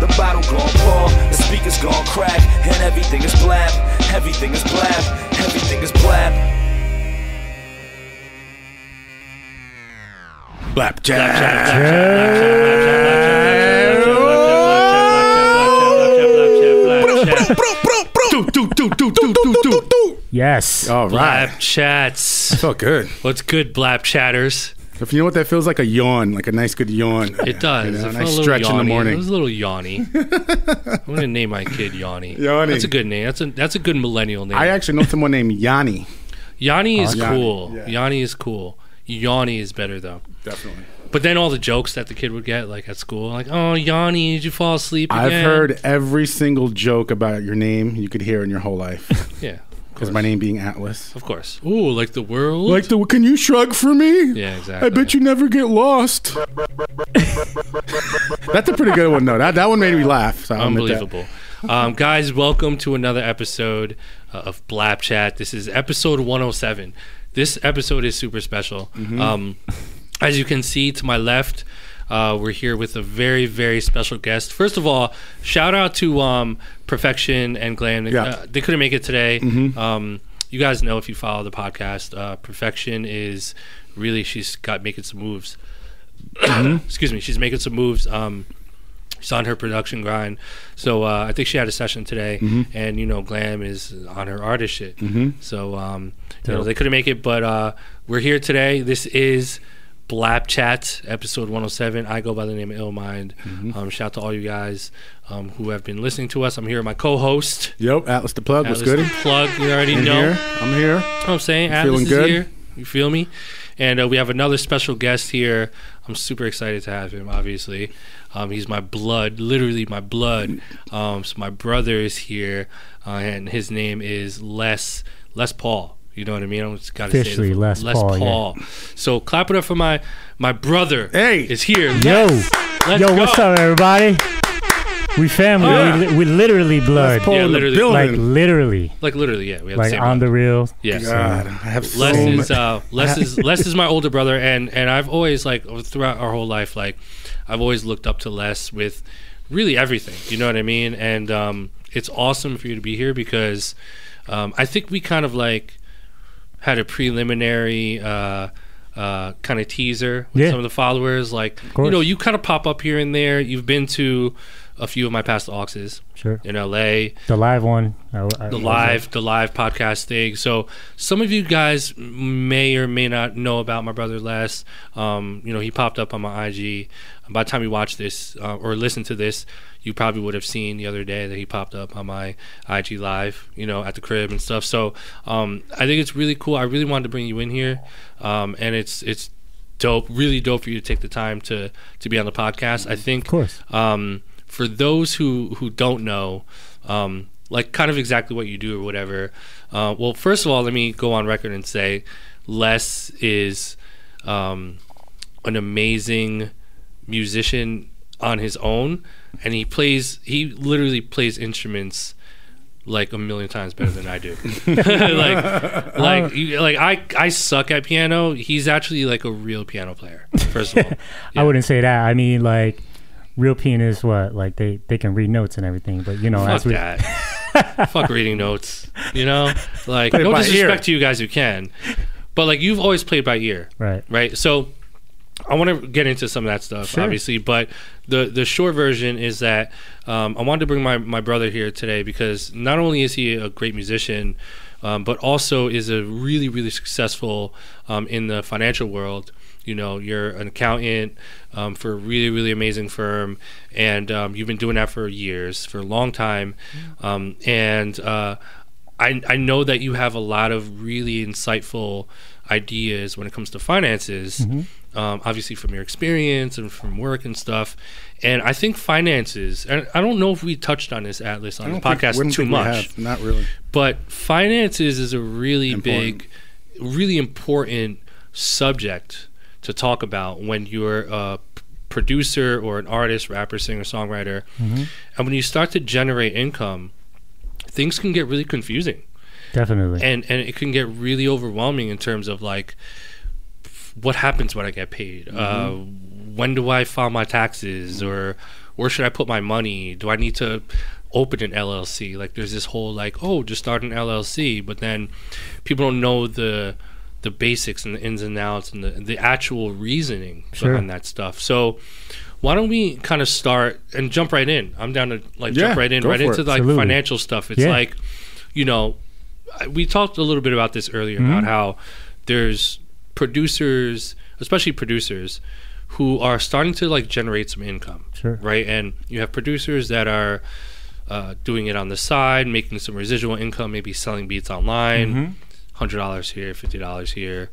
The bottle gon' pour, the speakers gon' crack, and everything is blap, everything is blap, everything is blab. Blap jab do Yes. All right. Blap chats. Felt good. What's good, Blap chatters? If you know what that feels like, a yawn, like a nice good yawn. It does. You know, It a nice stretch in the morning. It was a little yawny. I'm gonna name my kid Yanni. Yanni. That's a good name. That's a that's a good millennial name. I actually know someone named Yanni. Yanni is Yanni, cool. yeah. Yanni is cool. Yanni is better though. Definitely. But then all the jokes that the kid would get, like at school, like, "Oh, Yanni, did you fall asleep again?" I've heard every single joke about your name you could hear in your whole life. Yeah, Because my name being Atlas. of course. Ooh, like the world. Like the, can you shrug for me? yeah, exactly. I bet you never get lost. That's a pretty good one, though. That that one made me laugh. So. Unbelievable. um, guys, welcome to another episode uh, of Blap Chat. This is episode 107. This episode is super special. Mm-hmm. Um, as you can see to my left, uh, we're here with a very, very special guest. First of all, shout out to um, Perfection and Glam. Yeah. Uh, they couldn't make it today. Mhm. Um, you guys know if you follow the podcast, uh, Perfection is really, she's got making some moves. Mm-hmm. Excuse me, she's making some moves. Um, She's on her production grind. So uh, I think she had a session today, Mm-hmm. and you know, Glam is on her artist shit. Mhm. So um, you know, they couldn't make it, but uh, we're here today. This is Blap Chat, episode 107. I go by the name of Ill Mind. Mm-hmm. Um, shout out to all you guys um, who have been listening to us. I'm here with my co-host. Yep, Atlas the plug. What's good? Plug, you already I'm know. here. I'm here. You know what I'm saying? Atlas feeling is good? here. You feel me? And uh, we have another special guest here. I'm super excited to have him, obviously. Um, he's my blood, literally my blood. Um, so my brother is here, uh, and his name is Les Les Paul. You know what I mean? I just gotta Officially, say it. Les Paul, yeah. So clap it up for my my brother. Hey. is here. Yo. Let's Yo, what's up, everybody? We family. Ah. We, li- we literally blood. Paul Yeah, in the literally. Like literally. Like literally, yeah. We have Like the same on the real. Yes. God, I have so Les many. is uh, Les is Les is my older brother, and and I've always like throughout our whole life, like I've always looked up to Les with really everything. You know what I mean? And um, it's awesome for you to be here because um, I think we kind of like had a preliminary. Uh, uh, kind of teaser with Yeah. some of the followers, like you know, you kind of pop up here and there. You've been to a few of my past auxes Sure. in LA, The live one. I, I, the live the live podcast thing. So some of you guys may or may not know about my brother Les. Um, you know, he popped up on my IG. By the time you watch this uh, or listen to this, you probably would have seen the other day that he popped up on my IG live. You know, at the crib and stuff. So um, I think it's really cool. I really wanted to bring you in here, um, and it's it's dope, really dope for you to take the time to to be on the podcast. I think Of course. um, for those who who don't know, um, like kind of exactly what you do or whatever. Uh, well, first of all, let me go on record and say, Les is um, an amazing musician on his own, and he plays. He literally plays instruments like a million times better than I do. like, uh-huh. like, you- like I, I suck at piano. He's actually like a real piano player. First of all, I wouldn't say that. I mean, like, real pianists, what? Like, they, they can read notes and everything. But, you know, Fuck as we. that. Fuck reading notes. You know, like Play no disrespect ear. to you guys who can, but like you've always played by ear, Right. right? So I want to get into some of that stuff, Sure. obviously, but the the short version is that um, I wanted to bring my my brother here today because not only is he a great musician, um, but also is a really really successful um, in the financial world. You know, you're an accountant um, for a really, really amazing firm, and um, you've been doing that for years, for a long time. Um, and uh, I, I know that you have a lot of really insightful ideas when it comes to finances, um, obviously from your experience and from work and stuff. And I think finances, and I don't know if we touched on this, Atlas, on the don't think- podcast too much have. Not really. but finances is a really Important. big really important subject to talk about when you're a producer or an artist rapper singer songwriter Mhm. and when you start to generate income things can get really confusing Definitely. and and it can get really overwhelming in terms of like what happens when I get paid? Uh, when do I file my taxes, or where should I put my money? Do I need to open an LLC? Like there's this whole like, oh, just start an LLC, but then people don't know the the basics and the ins and outs and the the actual reasoning Sure. behind that stuff. So why don't we kind of start and jump right in? I'm down to like Yeah, jump right in, right into it. like Absolutely. financial stuff. It's Yeah. like, you know, we talked a little bit about this earlier Mm-hmm. about how there's producers, especially producers, who are starting to like generate some income, Sure. right? And you have producers that are uh, doing it on the side, making some residual income, maybe selling beats online, Mm-hmm. hundred dollars here, fifty dollars here.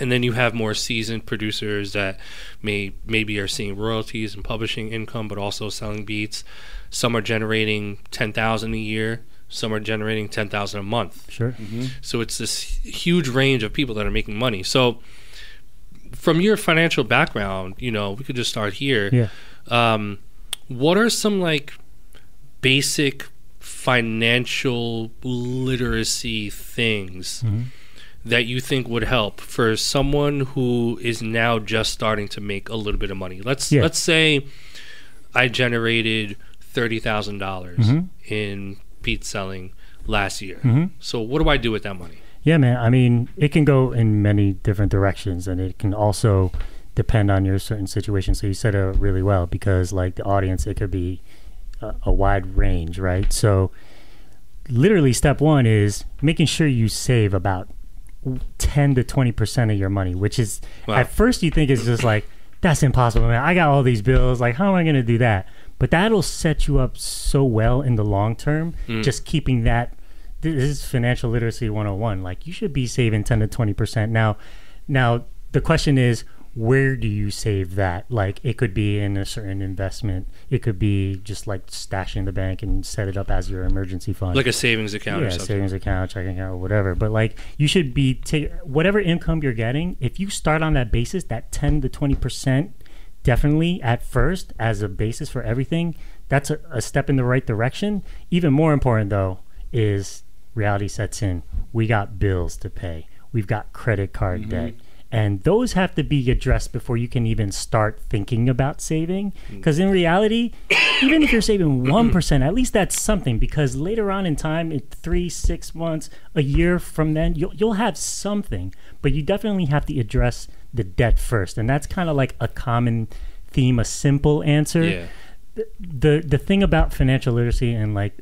And then you have more seasoned producers that may maybe are seeing royalties and publishing income, but also selling beats. Some are generating ten thousand a year. Some are generating ten thousand a month. Sure. So it's this huge range of people that are making money. So from your financial background, you know, we could just start here. Yeah. Um, what are some like basic financial literacy things Mhm. that you think would help for someone who is now just starting to make a little bit of money? Let's Yeah. let's say I generated thirty thousand dollars Mhm. in beat selling last year. Mhm. So what do I do with that money? Yeah, man. I mean, it can go in many different directions, and it can also depend on your certain situation. So you said it really well because, like the audience, it could be a, a wide range, right? So, literally, step one is making sure you save about ten to twenty percent of your money, which is Wow. at first you think it's just like that's impossible, man. I got all these bills. Like, how am I going to do that? But that'll set you up so well in the long term. Mm. Just keeping that this is financial literacy 101 like you should be saving 10 to 20% now now the question is where do you save that like it could be in a certain investment it could be just like stashing in the bank and set it up as your emergency fund Like a savings account yeah, or something. savings account, checking account, whatever. But like, you should be ta- whatever income you're getting. If you start on that basis, that ten to twenty percent, definitely at first as a basis for everything, that's a, a step in the right direction. Even more important though is reality sets in. We got bills to pay. We've got credit card mm-hmm. debt. And those have to be addressed before you can even start thinking about saving. Mm. Because in reality, even if you're saving 1%, at least that's something. Because later on in time, in three, six months, a year from then, you'll, you'll have something. But you definitely have to address the debt first. And that's kind of like a common theme, a simple answer Yeah. the the thing about financial literacy and like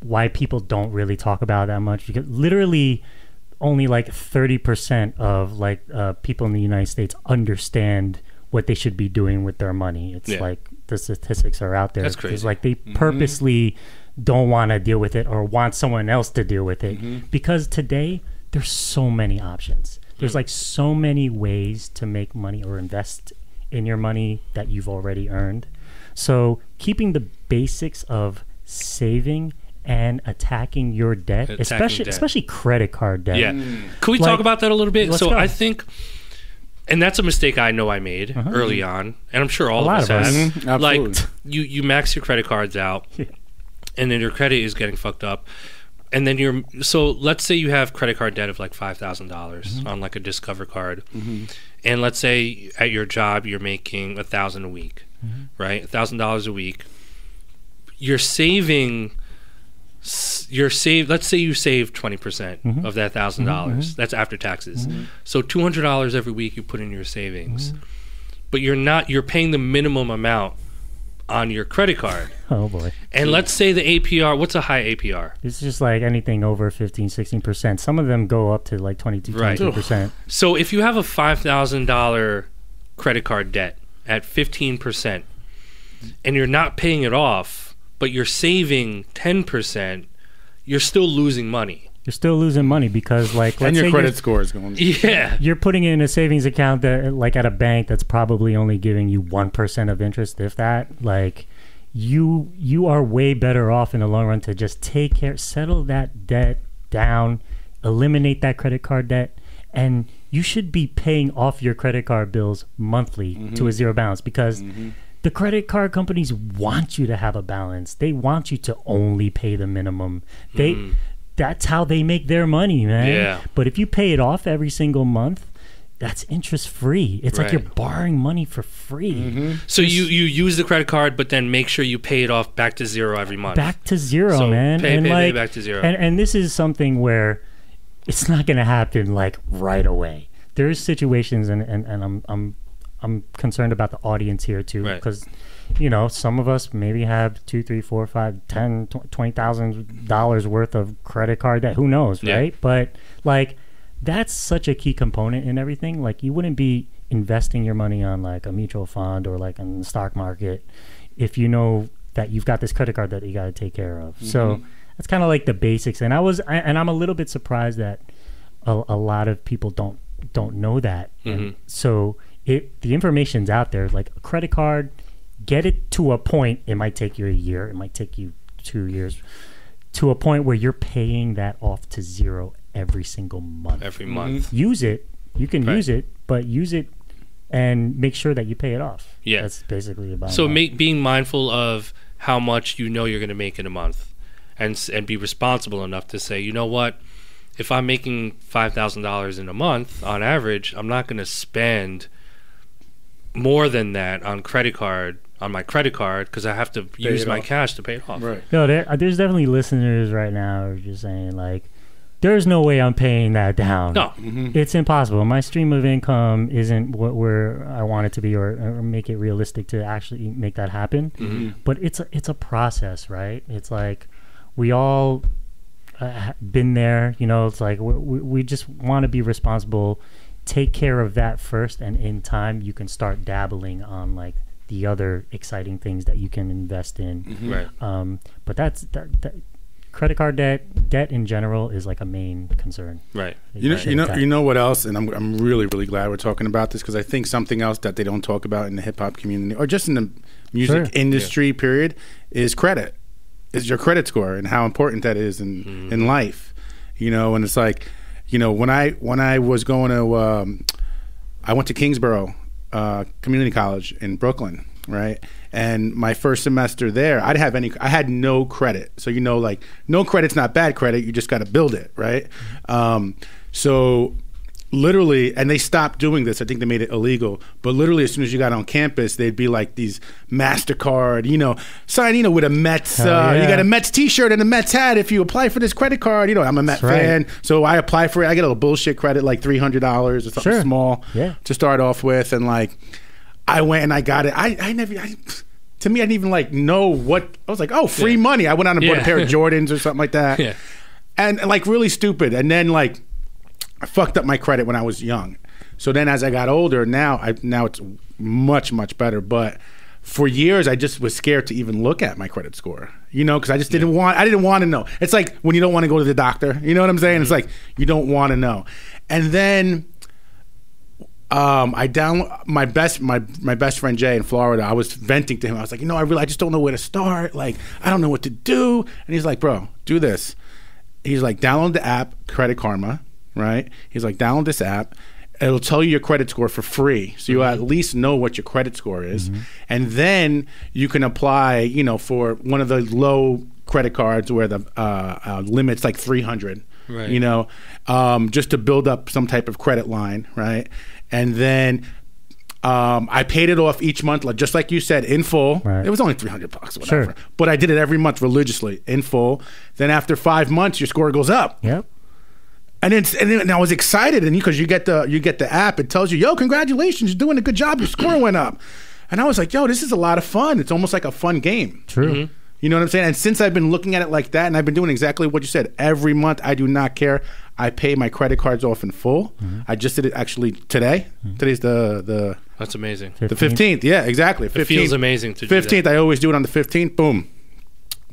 why people don't really talk about it that much because literally only like 30% of like uh, people in the United States understand what they should be doing with their money. It's Yeah. like the statistics are out there. That's It's crazy. like they purposely don't want to deal with it or want someone else to deal with it because today there's so many options. There's like so many ways to make money or invest in your money that you've already earned. So keeping the basics of saving and attacking your debt, Attacking especially debt. especially credit card debt. Yeah. Can we Like- talk about that a little bit? So go. I think, and that's a mistake I know I made early on, and I'm sure all Uh-huh. A of us of us. have. Mhm, Like you, you max your credit cards out, Yeah. and then your credit is getting fucked up, and then you're so let's say you have credit card debt of like five thousand dollars Mm-hmm. on like a Discover card, and let's say at your job you're making a thousand a week, Mm-hmm. right? A thousand dollars a week. You're saving. You're save. Let's say you save twenty percent Mhm. of that thousand dollars. That's after taxes. So two hundred dollars every week you put in your savings, but you're not. You're paying the minimum amount on your credit card. Oh boy. And let's say the APR. What's a high APR? It's just like anything over 15, 16%. Some of them go up to like 22, Right. 23%. So if you have a five thousand dollar credit card debt at fifteen percent, and you're not paying it off, but you're saving ten percent, you're still losing money. You're still losing money because like let's and your say credit score is going. Yeah. you're putting it in a savings account that like at a bank that's probably only giving you 1% of interest if that like you you are way better off in the long run to just take care settle that debt down eliminate that credit card debt and you should be paying off your credit card bills monthly mm-hmm. to a zero balance because mm-hmm. the credit card companies want you to have a balance they want you to only pay the minimum they mm. That's how they make their money man Yeah. but if you pay it off every single month that's interest free. It's like you're borrowing money for free. Mm-hmm. So you you use the credit card, but then make sure you pay it off back to zero every month. Back to zero, So man. pay- and pay- pay back to zero. And and this is something where it's not gonna happen like right away. There's situations and, and, and I'm I'm I'm concerned about the audience here too Right. You know some of us maybe have two three four five ten tw- twenty thousand dollars worth of credit card debt. Who knows Yeah. right? But like that's such a key component in everything. Like you wouldn't be investing your money on like a mutual fund or like on the stock market if you know that you've got this credit card that you got to take care of. Mm-hmm. So that's kind of like the basics. And i was I, and i'm a little bit surprised that a, a lot of people don't don't know that. And mm-hmm. so it the information's out there. Like a credit card get it to a point it might take you a year it might take you two years to a point where you're paying that off to zero every single month every month. Mm-hmm. use it you can Right. use it but use it and make sure that you pay it off Yeah. that's basically about So make being mindful of how much you know you're going to make in a month, and and be responsible enough to say, you know what, if I'm making five thousand dollars in a month on average, I'm not going to spend more than that on credit card on my credit card because I have to use my off. cash to pay it off. Right. No, there, uh, there's definitely listeners right now who are just saying like, there's no way I'm paying that down. No, it's impossible. My stream of income isn't what where I want it to be, or, or make it realistic to actually make that happen. But it's a, it's a process, right? It's like we all uh, been there. You know, it's like we, we we just want to be responsible. Take care of that first, and in time you can start dabbling on like the other exciting things that you can invest in. right. Um, but that's that, that credit card debt, debt in general is like a main concern. Right. You know, you know, you know what else? And I'm, I'm really, really glad we're talking about this because I think something else that they don't talk about in the hip hop community or just in the music Sure. industry, period, is credit. Is your credit score and how important that is in in life. You know, and it's like, you know, when I when I was going to, um, I went to Kingsborough uh, Community College in Brooklyn, right? And my first semester there, I didn't have any. I had no credit, so you know, like no credit's not bad credit. You just got to build it, right? Um, so literally, and they stopped doing this. I think they made it illegal. But literally, as soon as you got on campus, they'd be like these Mastercard, you know, sign, you know, with a Mets. Uh, You got a Mets T-shirt and a Mets hat if you apply for this credit card. You know, I'm a Met That's right. fan, so I apply for it. I get a little bullshit credit, like three hundred dollars or something Sure. small Yeah. to start off with, and like I went and I got it. I, I never. I, to me, I didn't even like know what I was like. Oh, free Yeah. money! I went out and bought Yeah. a pair of Jordans or something like that, Yeah. and like really stupid. And then like I fucked up my credit when I was young. So then, as I got older, now I now it's much much better. But for years, I just was scared to even look at my credit score. You know, because I just didn't want. I didn't want to know. It's like when you don't want to go to the doctor. You know what I'm saying? It's like you don't want to know. And then um, I down my best my my best friend Jay in Florida. I was venting to him. I was like, you know, I really I just don't know where to start. Like, I don't know what to do. And he's like, bro, do this. He's like, download the app Credit Karma, right? He's like, download this app. It'll tell you your credit score for free, so you at least know what your credit score is, and then you can apply. You know, for one of the low credit cards where the uh, uh, limit's like three hundred. Right. You know, um, just to build up some type of credit line, right? And then um, I paid it off each month, like just like you said, in full. Right. It was only three hundred bucks, whatever. Sure. But I did it every month religiously, in full. Then after five months, your score goes up, Yep. And it's and, then, and I was excited, and because you get the you get the app, it tells you, "Yo, congratulations, you're doing a good job. Your score went up." And I was like, "Yo, this is a lot of fun. It's almost like a fun game." True. Mm-hmm. You know what I'm saying? And since I've been looking at it like that, and I've been doing exactly what you said, every month I do not care. I pay my credit cards off in full. Mm-hmm. I just did it actually today. Mm-hmm. Today's the the That's amazing. the fifteenth. Yeah, exactly. 15th. It feels amazing to do. Fifteenth. I always do it on the fifteenth. Boom.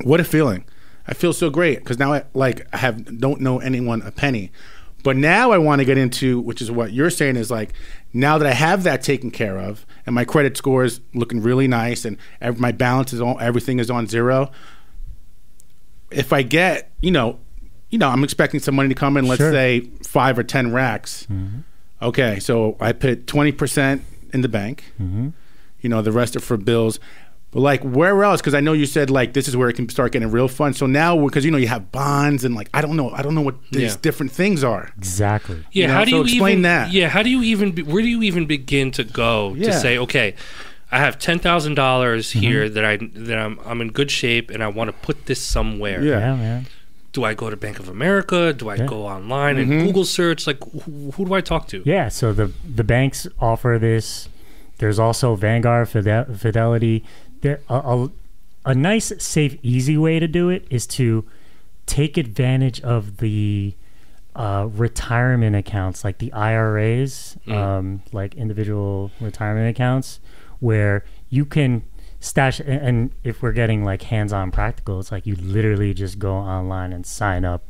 What a feeling! I feel so great because now I like I have don't know anyone a penny. But now I want to get into, which is what you're saying, is like now that I have that taken care of, and my credit score is looking really nice, and ev- my balance is on, everything is on zero. If I get, you know, you know, I'm expecting some money to come in. Let's Sure. say five or ten racks. Mm-hmm. Okay, so I put twenty percent in the bank. Mm-hmm. You know, the rest are for bills. But like where else? Because I know you said like this is where it can start getting real fun. So now because you know you have bonds and like I don't know I don't know what these Yeah. different things are. Exactly. Yeah, You know, how do so you explain even, that. Yeah, how do you even be, where do you even begin to go to say, okay, I have ten thousand dollars Mm-hmm. here that I that I'm I'm in good shape and I want to put this somewhere. Yeah. Yeah, man. Do I go to Bank of America? Do I Yeah. go online Mm-hmm. and Google search? Like, who, who do I talk to? Yeah, so the the banks offer this. There's also Vanguard, Fidel, Fidelity. There a, a, a nice, safe, easy way to do it is to take advantage of the uh, retirement accounts, like the IRAs, um, like individual retirement accounts, where you can stash. And, and if we're getting like hands-on practical, it's like you literally just go online and sign up,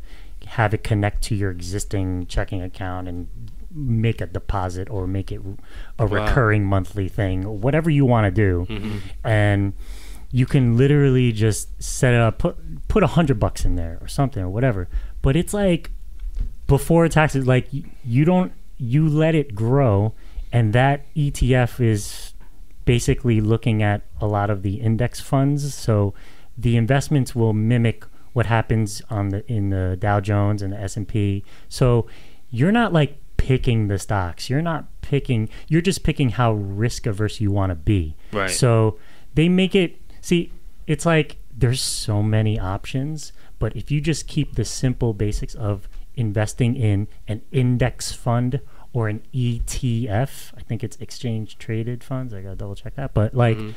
have it connect to your existing checking account, and make a deposit or make it a Wow. recurring monthly thing, whatever you want to do, Mm-hmm. and you can literally just set it up, put put a hundred bucks in there or something or whatever. But it's like before taxes, like you don't you let it grow, and that ETF is basically looking at a lot of the index funds. So the investments will mimic what happens on the in the Dow Jones and the S and P. So you're not like picking the stocks. You're not picking. You're just picking how risk averse you want to be. Right. So they make it see. It's like there's so many options, but if you just keep the simple basics of investing in an index fund or an ETF, I think it's exchange traded funds. I gotta double check that, but like mm-hmm.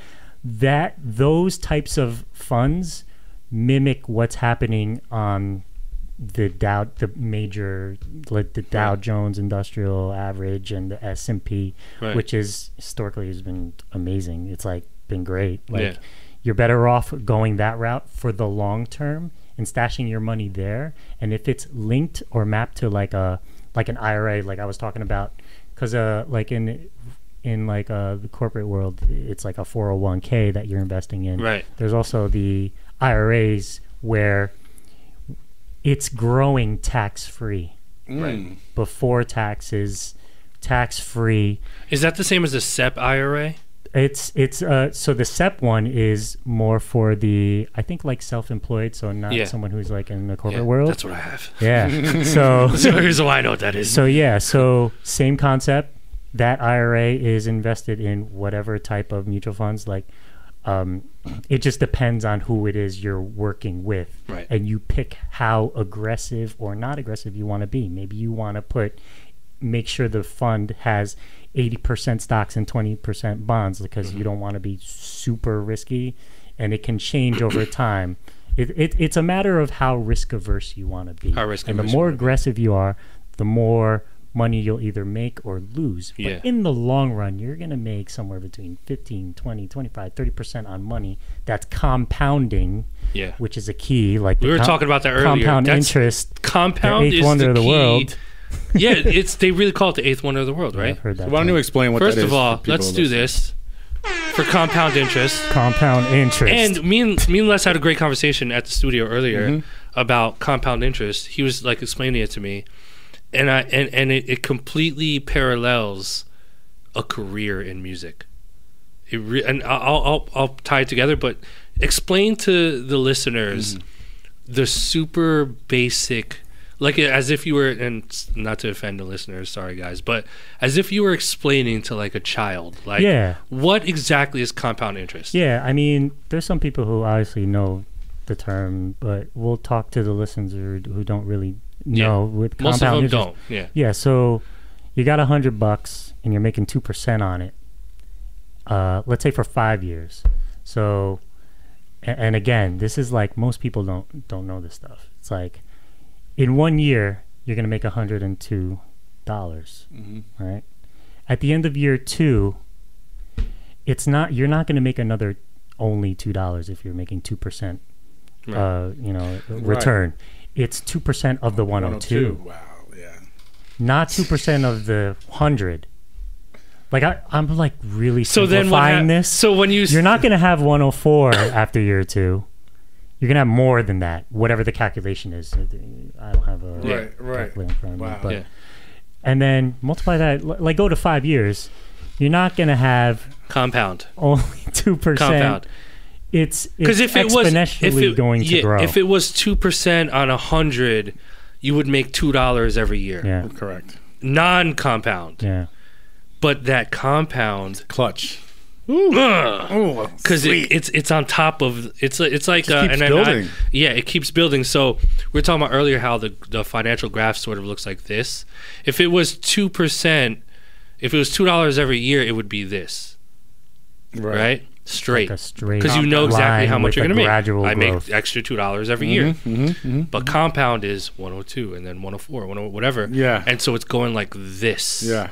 that, those types of funds mimic what's happening on the Dow, the major, like the Dow Right. Jones Industrial Average and the S and P, Right. which is historically has been amazing. It's like been great. Like Yeah. you're better off going that route for the long term and stashing your money there. And if it's linked or mapped to like a like an IRA, like I was talking about, because uh, like in in like uh, the corporate world, it's like a 401k that you're investing in. Right. There's also the IRAs where it's growing tax free Mm. before taxes, tax free. Is that the same as the SEP IRA? It's it's uh so the SEP one is more for the I think like self-employed, so not Yeah. someone who's like in the corporate Yeah, world. That's what I have. yeah. so So here's why I know what that is. so yeah, so same concept. That IRA is invested in whatever type of mutual funds. Like, um, it just depends on who it is you're working with, Right. and you pick how aggressive or not aggressive you want to be. Maybe you want to put, make sure the fund has eighty percent stocks and twenty percent bonds because Mm-hmm. you don't want to be super risky, and it can change over time. It, it, it's a matter of how risk averse you want to be. How risk and the more aggressive you are, the more money you'll either make or lose. But Yeah. in the long run, you're going to make somewhere between 15, 20, 25, 30% on money that's compounding, yeah. which is a key. Like We were com- talking about that earlier. Compound That's- interest. Compound The eighth is wonder the of the key. world. yeah, it's they really call it the eighth wonder of the world, right? I've heard that. So why don't you explain what First that is of all, let's do this for compound interest. compound interest. And me and me and Les had a great conversation at the studio earlier Mm-hmm. about compound interest. He was like explaining it to me, and I and and it, it completely parallels a career in music. It re- and I'll, I'll I'll tie it together, but explain to the listeners Mm-hmm. the super basic. Like as if you were, and not to offend the listeners, sorry guys, but as if you were explaining to like a child, like Yeah. what exactly is compound interest? yeah, I mean, there's some people who obviously know the term, but we'll talk to the listeners who, don't really Yeah. know with Most of them interest. don't. Yeah. Yeah, so you got a hundred bucks and you're making two percent on it. Uh, let's say for five years. So, and, and again, this is like most people don't don't know this stuff. It's like in one year you're gonna make a hundred and two dollars, right? At the end of year two, it's not you're not gonna make another only two dollars if you're making two percent. Right. Uh, you know, return. It's two percent of the one hundred two Wow, yeah. not two percent of the hundred. Like I, I'm like really So then what? simplifying this. So when you You're not gonna have 104 after year two. You're gonna have more than that, whatever the calculation is. I don't have a Right, right. calculator in front of me, Wow. but Yeah. and then multiply that. Like go to five years. You're not gonna have compound, only two percent compound. It's Because if it was if it, going yeah, to grow. if it was two percent on a hundred, you would make two dollars every year. yeah, Correct. Non-compound, yeah. but that compound Clutch. because Because it, it's it's on top of it's it's like Just uh, keeps and then I- yeah, it keeps building. So we were talking about earlier how the the financial graph sort of looks like this. If it was two percent, if it was two dollars every year, it would be this, right? Straight. Like a straight Because you know exactly how much you're going to make. gradual I growth. make extra two dollars every year, Mm-hmm, but compound is 102 and then 104, 104 whatever. Yeah. and so it's going like this. Yeah.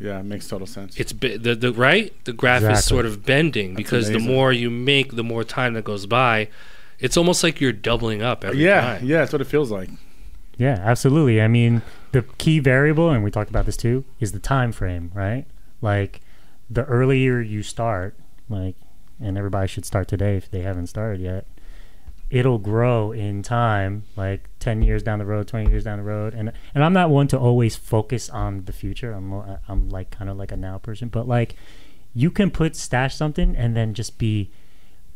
Yeah, it makes total sense. It's be- the the right the graph is sort of bending because the more you make, the more time that goes by. It's almost like you're doubling up every yeah, time. yeah, that's what it feels like. Yeah, absolutely. I mean, the key variable, and we talked about this too, is the time frame, right? Like, the earlier you start, like, and everybody should start today if they haven't started yet. It'll grow in time, like ten years down the road, twenty years down the road, and and I'm not one to always focus on the future. I'm uh, I'm like kind of like a now person, but like, you can put stash something and then just be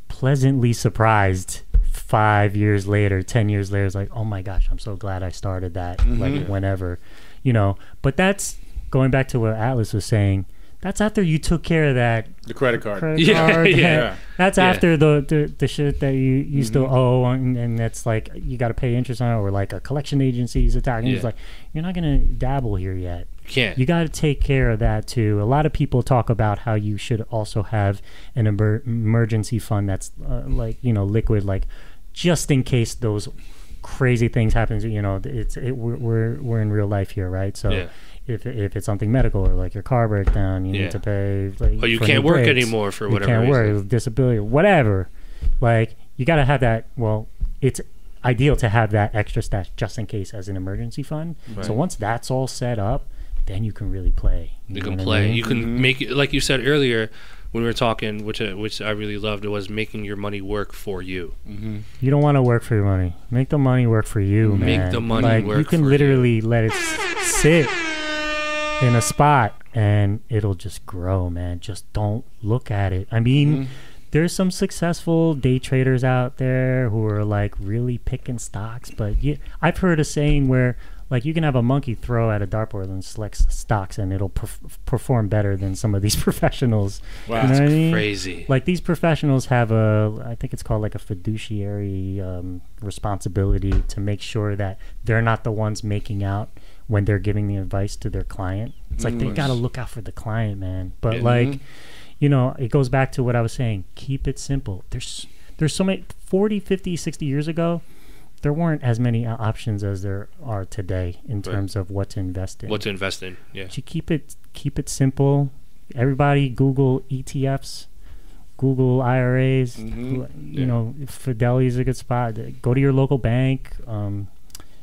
pleasantly surprised five years later, ten years later, it's like, oh my gosh, I'm so glad I started that, like mm-hmm. whenever, you know. But that's going back to what Atlas was saying. That's after you took care of that The credit card. credit Yeah, card. yeah. That's Yeah. after the, the the shit that you you still owe, and, and that's like you got to pay interest on, it, or like a collection agency is attacking. you. It's Yeah. like you're not gonna dabble here yet You can't. you got to take care of that too. A lot of people talk about how you should also have an emer- emergency fund that's uh, like you know liquid, like just in case those crazy things happen. You know, it's it, we're, we're we're in real life here, right? So. Yeah. If, if it's something medical or like your car breaks down, you Yeah. need to pay. Like, Or you can't work brakes. anymore for whatever. You can't reason. work, disability, whatever. Like you got to have that. Well, it's ideal to have that extra stash just in case as an emergency fund. So once that's all set up, then you can really play. You know can what I play. mean? You can make it like you said earlier when we were talking, which uh, which I really loved, was making your money work for you. You don't want to work for your money. Make the money work for you, Make man. Make the money like, You work can for literally let it sit in a spot and it'll just grow, man. Just don't look at it. I mean, there's some successful day traders out there who are like really picking stocks, but you, I've heard a saying where like you can have a monkey throw at a dartboard and select stocks and it'll perf- perform better than some of these professionals. Wow. You know what I mean? Crazy. like these professionals have a i think it's called like a fiduciary um, responsibility to make sure that they're not the ones making out when they're giving the advice to their client it's like they mm. got to look out for the client man but Yeah. like mm-hmm. you know it goes back to what i was saying keep it simple there's there's so many 40 50 60 years ago there weren't as many uh, options as there are today in terms of what to invest in What to invest in? Yeah. you keep it keep it simple. Everybody Google ETFs, Google IRAs. Mm-hmm. You Yeah. know, Fidelity is a good spot. Go to your local bank. Um,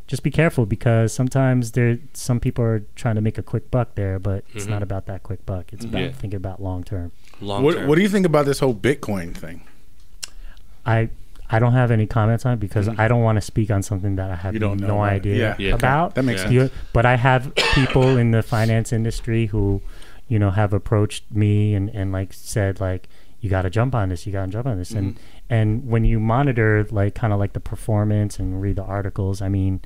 just be careful because sometimes there some people are trying to make a quick buck there, but it's Mhm. not mm-hmm. about that quick buck. It's mm-hmm. about Yeah. thinking about long term. Long What, term. what do you think about this whole Bitcoin thing? I I don't have any comments on it because mm-hmm. I don't want to speak on something that I have You don't no about it. idea Yeah. Yeah. about. That makes Yeah. sense. You- but I have people in the finance industry who, you know, have approached me and, and like said like, you got to jump on this, you got to jump on this, and and when you monitor like kind of like the performance and read the articles, I mean,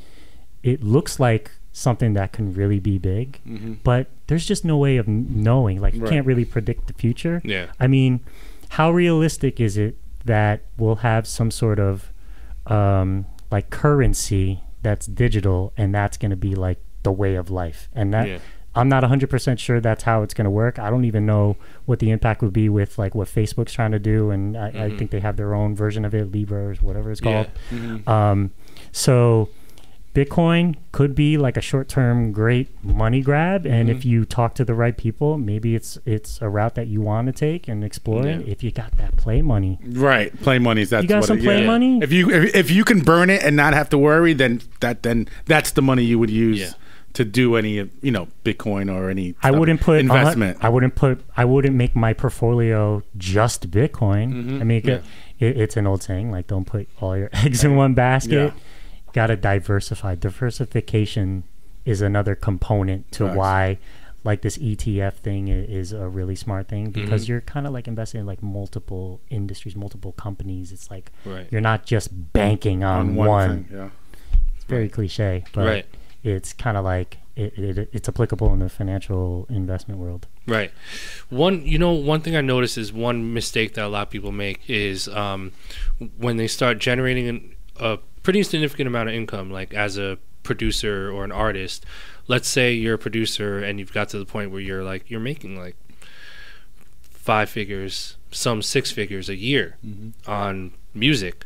it looks like something that can really be big, but there's just no way of knowing. Like you Right. can't really predict the future. Yeah. I mean, how realistic is it that we'll have some sort of um, like currency that's digital and that's going to be like the way of life? And that Yeah. I'm not 100% sure that's how it's going to work. I don't even know what the impact would be with like what Facebook's trying to do. And I, I Mhm. think they have their own version of it, Libra or whatever it's called. Yeah. called. Um, so Bitcoin could be like a short-term great money grab, and Mm-hmm. if you talk to the right people, maybe it's it's a route that you want to take and explore it. If you got that play money, Right, play money. That's you got what some it, play yeah. money. If you if, if you can burn it and not have to worry, then that then that's the money you would use Yeah. to do any you know Bitcoin or any. I wouldn't put investment. I wouldn't put. I wouldn't make my portfolio just Bitcoin. Mm-hmm. I mean, it, it, it's an old saying like, don't put all your eggs in one basket. Got to diversify. Diversification is another component to Facts. why like this ETF thing is a really smart thing because Mhm. you're kind of like investing in like multiple industries, multiple companies. It's like Right. you're not just banking on, on one. one, thing. Yeah. It's very cliche, but Right. it's kind of like it, it, it's applicable in the financial investment world. Right. One, you know, one thing I notice is one mistake that a lot of people make is um, when they start generating an, a pretty significant amount of income, like as a producer or an artist. Let's say you're a producer and you've got to the point where you're like you're making like five figures, some six figures a year mm-hmm. on music,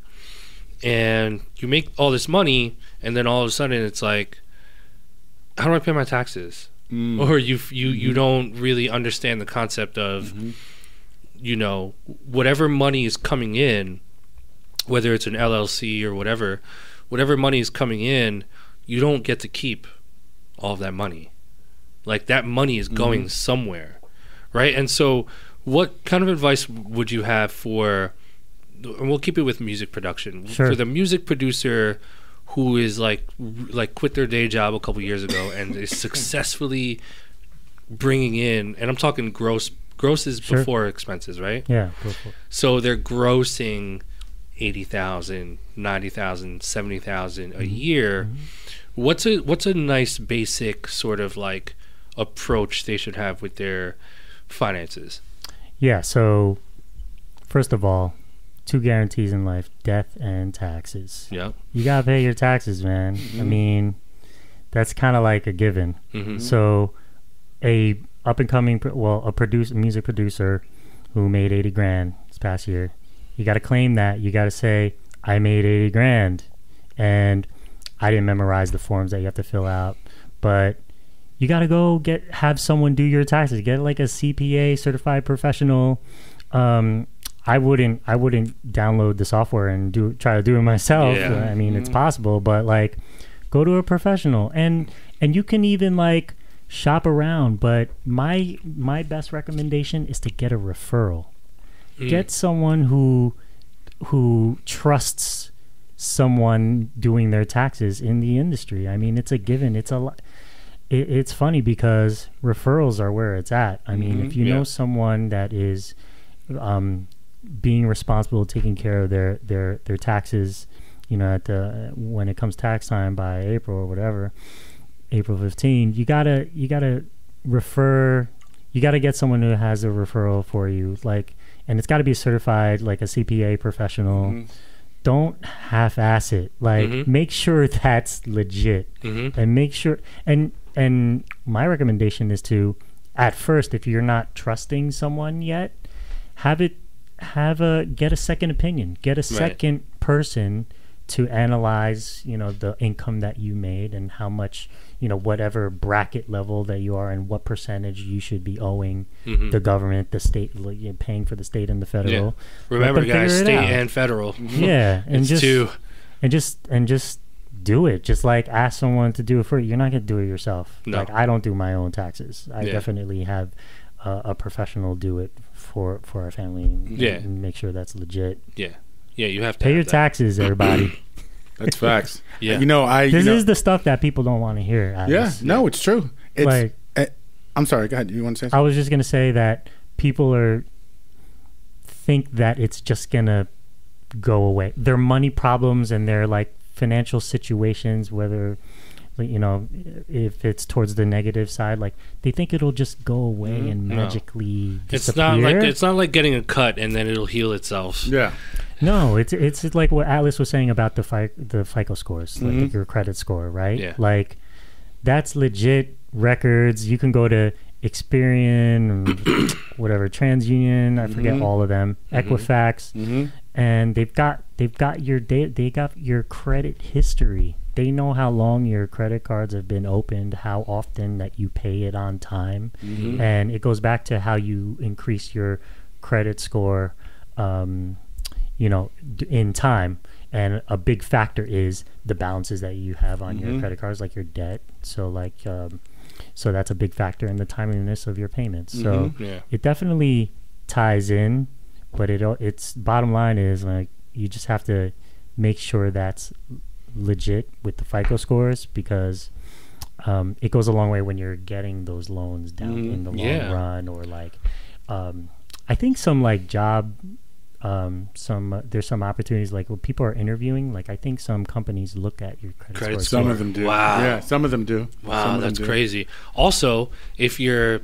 and you make all this money, and then all of a sudden it's like, how do I pay my taxes? Mm. or you you you mm-hmm. don't really understand the concept of mm-hmm. you know whatever money is coming in whether it's an LLC or whatever whatever money is coming in you don't get to keep all of that money. Like that money is mm-hmm. going somewhere right? And so what kind of advice would you have for and we'll keep it with music production. Sure. for the music producer who is like like quit their day job a couple years ago and is successfully bringing in and I'm talking gross gross is Sure. before expenses right? Yeah, so they're grossing 80,000 90,000 70,000 a mm-hmm. year mm-hmm. what's a what's a nice basic sort of like approach they should have with their finances Yeah, so first of all, two guarantees in life death and taxes. yeah You got to pay your taxes, man. I mm-hmm. mean, that's kind of like a given. hmm So, a up and coming, well, a produce music producer who made 80 grand this past year, you got to claim that. You got to say, I made 80 grand. And I didn't memorize the forms that you have to fill out, but you got to go get have someone do your taxes. Get like a CPA certified professional. Um, I wouldn't I wouldn't download the software and do try to do it myself. Yeah. I mean, it's possible, but like go to a professional and and you can even like shop around, but my my best recommendation is to get a referral. Mm. Get someone who who trusts someone doing their taxes in the industry. I mean, it's a given. It's a. It, it's funny because referrals are where it's at. I mean, if you Yeah. know someone that is um, being responsible, taking care of their their their taxes, you know, at the when it comes tax time by April or whatever, April 15, you gotta you gotta refer. You gotta get someone who has a referral for you, like, and it's got to be certified, like a CPA professional. Mhm. Don't half-ass it. Like, Mhm. make sure that's legit hmm and make sure and and my recommendation is to at first if you're not trusting someone yet have it have a get a second opinion get a second person to analyze you know the income that you made and how much you know whatever bracket level that you are and what percentage you should be owing hmm the government the state like, you're paying for the state and the federal. Remember guys state out. and federal. Yeah and just two. and just and just do it. Just like ask someone to do it for you. You're not going to do it yourself. No. like i don't do my own taxes. I Yeah. definitely have a, a professional do it for for our family and, Yeah. and make sure that's legit. Yeah. Yeah you have to pay your that. taxes everybody That's facts. Yeah. You know, I. this you know, is the stuff that people don't want to hear Yeah. No, it's true. It's. like eh, I'm sorry. Go ahead. You want to say? i was just going to say that people are think that it's just going to go away their money problems and their like financial situations whether like, you know if it's towards the negative side like they think it'll just go away Mhm. and No. magically it's disappear. not like it's not like getting a cut and then it'll heal itself Yeah. no it's it's like what atlas was saying about the fi- the fico scores like Mhm. your credit score right Yeah. like that's legit records you can go to experian whatever transunion i forget Mhm. all of them Mhm. equifax Mm-hmm. and they've got they've got your data they got your credit history they know how long your credit cards have been opened how often that you pay it on time Mm-hmm. and it goes back to how you increase your credit score um, you know in time and a big factor is the balances that you have on your Mhm. credit cards like your debt so like um, so that's a big factor in the timeliness of your payments so Mhm. yeah it definitely ties in, but it it's bottom line is like you just have to make sure that's legit with the FICO scores because um, it goes a long way when you're getting those loans down Mhm. in the long Yeah. run, or like, um, I think some like job, um, some uh, there's some opportunities like when people are interviewing. Like I think some companies look at your credit, Credit score. Some too. of them do. Wow. Yeah, some of them do. Wow, Some that's do. crazy. Also, if you're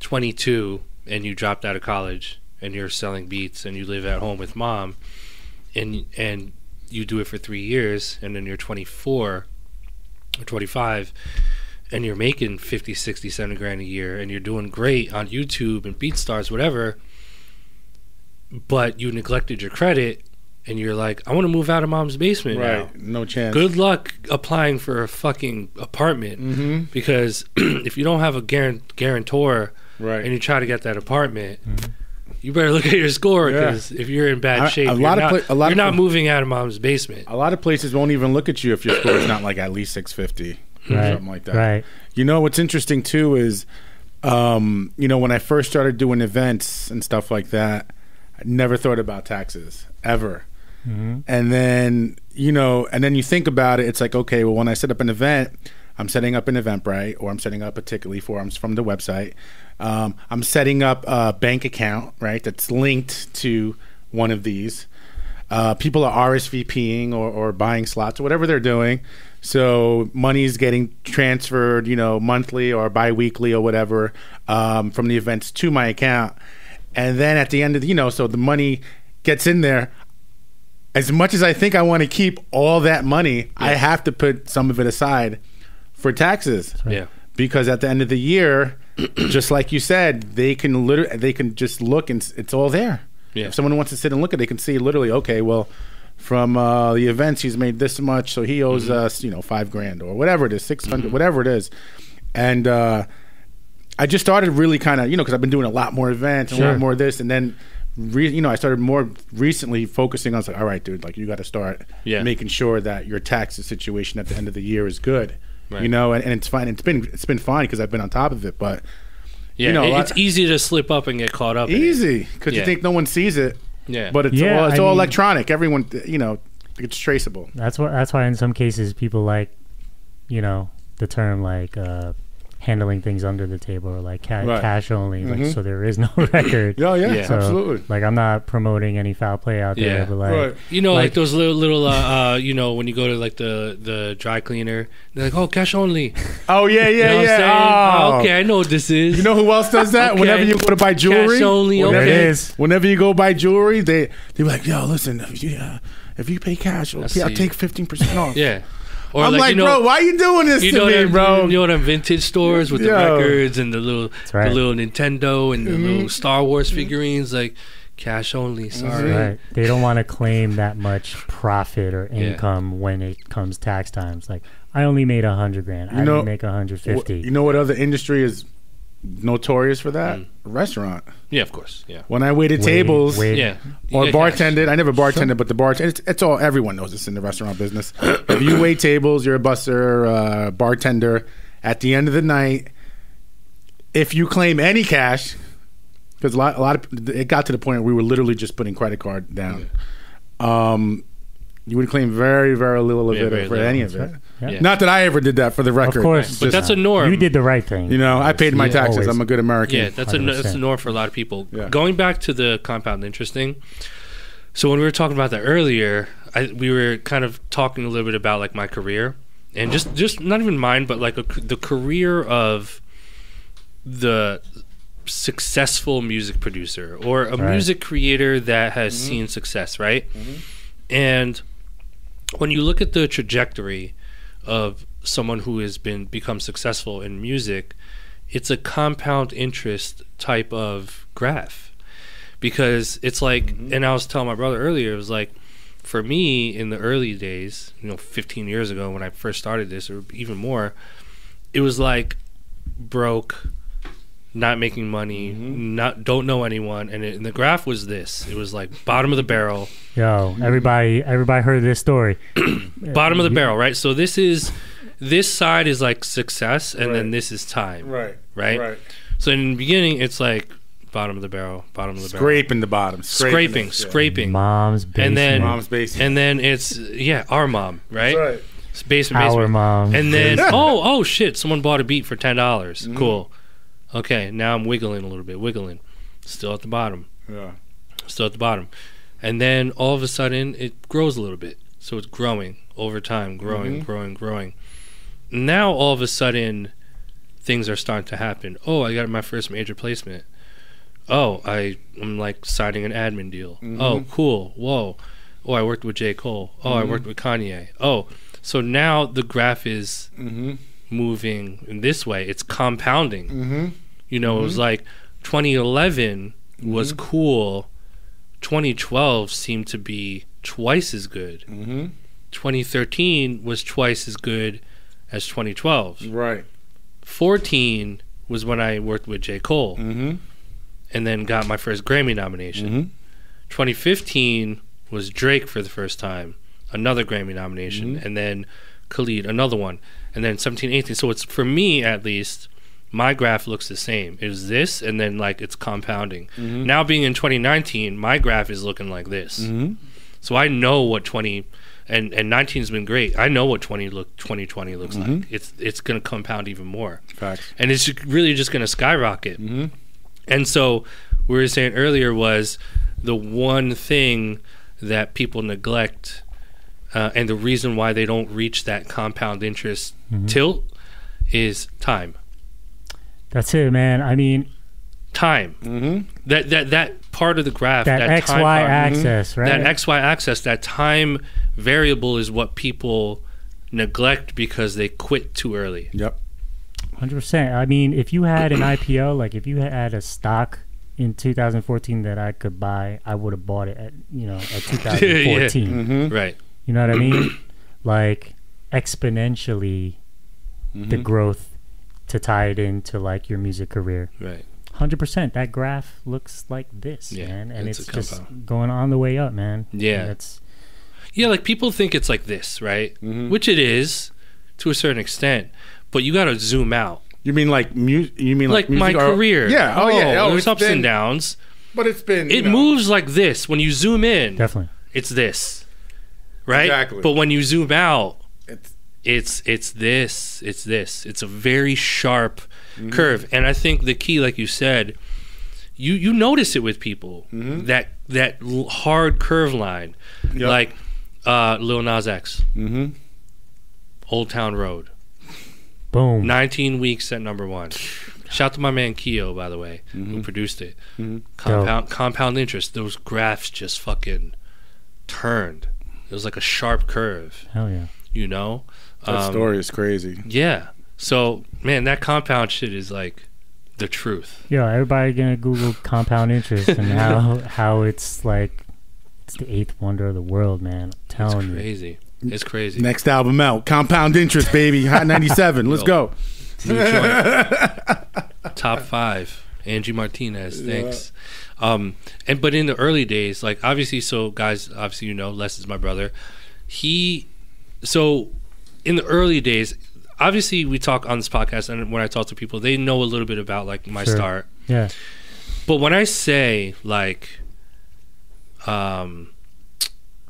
22 and you dropped out of college and you're selling beats and you live at home with mom, and and you do it for three years, and then you're 24 or 25, and you're making 50, 60, 70 grand a year, and you're doing great on YouTube and BeatStars, whatever, but you neglected your credit, and you're like, I want to move out of mom's basement now. Right. No chance. Good luck applying for a fucking apartment Mm-hmm. because if you don't have a guaran- guarantor Right. and you try to get that apartment, you better look at your score Yeah. because if you're in bad shape, a you're lot of not, pla- a lot you're of not moving out of mom's basement. a lot of places won't even look at you if your score is not like at least 650 or Right. something like that. Right. You know what's interesting too is, um, you know, when I first started doing events and stuff like that, I never thought about taxes ever. hmm And then, you know, and then you think about it, it's like, okay, well, when I set up an event, I'm setting up an Eventbrite or I'm setting up a Ticketly forms from the website. Um, I'm setting up a bank account, right, that's linked to one of these. Uh, people are RSVPing or, or buying slots or whatever they're doing. So money is getting transferred, you know, monthly or biweekly or whatever um, from the events to my account. And then at the end of the, you know, so the money gets in there. As much as I think I want to keep all that money, I have to put some of it aside for taxes Yeah. because at the end of the year, just like you said, they can literally they can just look and it's all there. Yeah. If someone wants to sit and look at, it, they can see literally. Okay, well, from uh, the events, he's made this much, so he owes Mm-hmm. us, you know, five grand or whatever it is, six whatever it is, and uh, I just started really kind of, you know, because I've been doing a lot more events, and a lot more of this, and then. Re- you know, I started more recently focusing on. Like, all right, dude, like you got to start Yeah. making sure that your taxes situation at the end of the year is good. Right. You know, and, and it's fine. It's been it's been fine because I've been on top of it, but Yeah. You know, a it- lot- it's easy to slip up and get caught up. easy because Yeah. you think no one sees it, Yeah. but it's Yeah, all it's I all mean- electronic. Everyone, you know, it's traceable. That's why. That's why in some cases people like, you know, the term like uh, handling things under the table or like ca- Right. cash only. Like Mhm. so there is no record. Yeah, yeah, Yeah. So, absolutely. Like I'm not promoting any foul play out there, Yeah. but like Right. You know, like, Like- those little, little, uh, uh, you know, when you go to like the the dry cleaner, they're like, "Oh, cash only." Oh yeah, You yeah, know what I'm yeah. Oh. Oh, okay, I know what this is. You know who else does that? Okay. Whenever you go to buy jewelry, Cash only, whenever, there okay. it is. whenever you go buy jewelry, they they be like, "Yo, listen, if you uh, if you pay cash, I'll, I I'll take fifteen percent off." yeah. Or I'm like, you know, bro, why are you doing this you to know me, them, bro? You know them vintage stores with the records and the little, right. the little Nintendo and the Mm-hmm. little Star Wars figurines, like cash only. Sorry. Right. They don't want to claim that much profit or Yeah. income when it comes tax times. Like I only made a hundred grand. I You know- didn't make a hundred fifty. Wh- You know what other industry is notorious for that? Mm. Restaurant. Yeah, of course. Yeah. When I waited Wait, tables, wait. Yeah. or You get cash. bartended. I never bartended, but the bartender. It's, it's all everyone knows this in the restaurant business. if you wait tables, you're a busser, uh, bartender. At the end of the night, if you claim any cash, because a lot, a lot of it got to the point where we were literally just putting credit card down. Um, you would claim very, very little of Yeah, it for little. any of That's it. right. Yeah. Yeah. Not that I ever did that for the record. Of record. course, But that's a norm. You did the right thing. you know, I paid my Yeah, taxes. always. I'm a good American. Yeah, that's a that's a 100%. norm for a lot of people. Yeah. Going back to the compound interest thing. So when we were talking about that earlier, I, we were kind of talking a little bit about like my career and just just not even mine, but like a, the career of the successful music producer or a Right. music creator that has mm-hmm. seen success, right? Mm-hmm. And when you look at the trajectory of someone who has been become successful in music, it's a compound interest type of graph. Because it's like mm-hmm. and I was telling my brother earlier it was like for me in the early days, you know, 15 years ago when I first started this or even more, it was like broke not making money, mm-hmm. not don't know anyone, and, it, and the graph was this. It was like bottom of the barrel, Yo, everybody, everybody heard this story. bottom of the barrel, right? So this is this side is like success, and then this is time, Right. right? So in the beginning, it's like bottom of the barrel, bottom of the barrel, Scraping the bottom. scraping, Yeah. scraping, Mom's basement. and then Mom's basement. and then it's yeah, our mom, right? Right. It's basement, Our basement. mom. And then, oh, oh shit! Someone bought a beat for ten dollars. Mm-hmm. Cool. Okay, now I'm wiggling a little bit, wiggling. Still at the bottom. Yeah. Still at the bottom. And then all of a sudden, it grows a little bit. So it's growing over time, growing, mm-hmm. growing, growing. Now all of a sudden, things are starting to happen. Oh, I got my first major placement. Oh, I am like signing an admin deal. Mm-hmm. Oh, cool. Whoa. Oh, I worked with J. Cole. Oh, I mm-hmm. worked with Kanye. Oh, so now the graph is Mm-hmm. Moving in this way. It's compounding. Mm-hmm. You know, it was like 2011 was cool. 2012 seemed to be twice as good. Mm-hmm. 2013 was twice as good as 2012. Right. 14 was when I worked with J. Cole Mm-hmm. and then got my first Grammy nomination. Mm-hmm. 2015 was Drake for the first time, another Grammy nomination, and then Khalid, another one, and then 17, 18. So it's for me at least, my graph looks the same. It was this, and then like it's compounding. Mhm. Now being in 2019, my graph is looking like this. Mm-hmm. So I know what 20 and and 19's been great. I know what 20 look 2020 looks Mhm. like. It's it's going to compound even more, Facts. and it's really just going to skyrocket. Mm-hmm. And so we were saying earlier was the one thing that people neglect, uh, and the reason why they don't reach that compound interest Mhm. tilt is time. That's it, man. I mean, Time. Mm-hmm. That that that part of the graph. that, that X time Y axis, right? That X Y axis. That time variable is what people neglect because they quit too early. Yep. Hundred percent. I mean, if you had an IPO, like if you had a stock in 2014 that I could buy, I would have bought it at you know at 2014. Mm-hmm. Right. You know what I mean? like exponentially the Mhm. growth to tie it into like your music career. Right. Hundred percent. That graph looks like this, Yeah, man, and it's it's, just going on the way up, man. Yeah. And it's Yeah, like people think it's like this, right? Mhm. Which it is to a certain extent, but you got to zoom out. You mean like mu- You mean Like, like, my or- career. Yeah. Oh, yeah. Oh, there's it's ups been- and downs. But it's been. It know, moves like this. When you zoom in, definitely. it's this, right? Exactly. But when you zoom out, It's, it's it's this, it's this. It's a very sharp Mm-hmm. curve, and I think the key, like you said, you you notice it with people Mhm. that that hard curve line, Yep. like uh, Lil Nas X, mm-hmm. Old Town Road. Boom. 19 weeks at number one. Shout to my man Kio, by the way, who Mhm. produced it. Mhm. Compound compound interest. Those graphs just fucking turned. It was like a sharp curve, Hell yeah. you know. That Um, story is crazy. Yeah. So man, that compound shit is like the truth. Yo, everybody gonna Google compound interest and how how it's like it's the eighth wonder of the world, man. I'm It's telling you. crazy. It's crazy. Next album out, Compound Interest, baby, Hot 97. Let's go. New joint. Top five. Angie Martinez, thanks. Um, and but in the early days, like obviously, so guys, obviously you know, Les is my brother. He, so in the early days, obviously we talk on this podcast, and when I talk to people, they know a little bit about like my Sure. start. Yeah. But when I say like, um,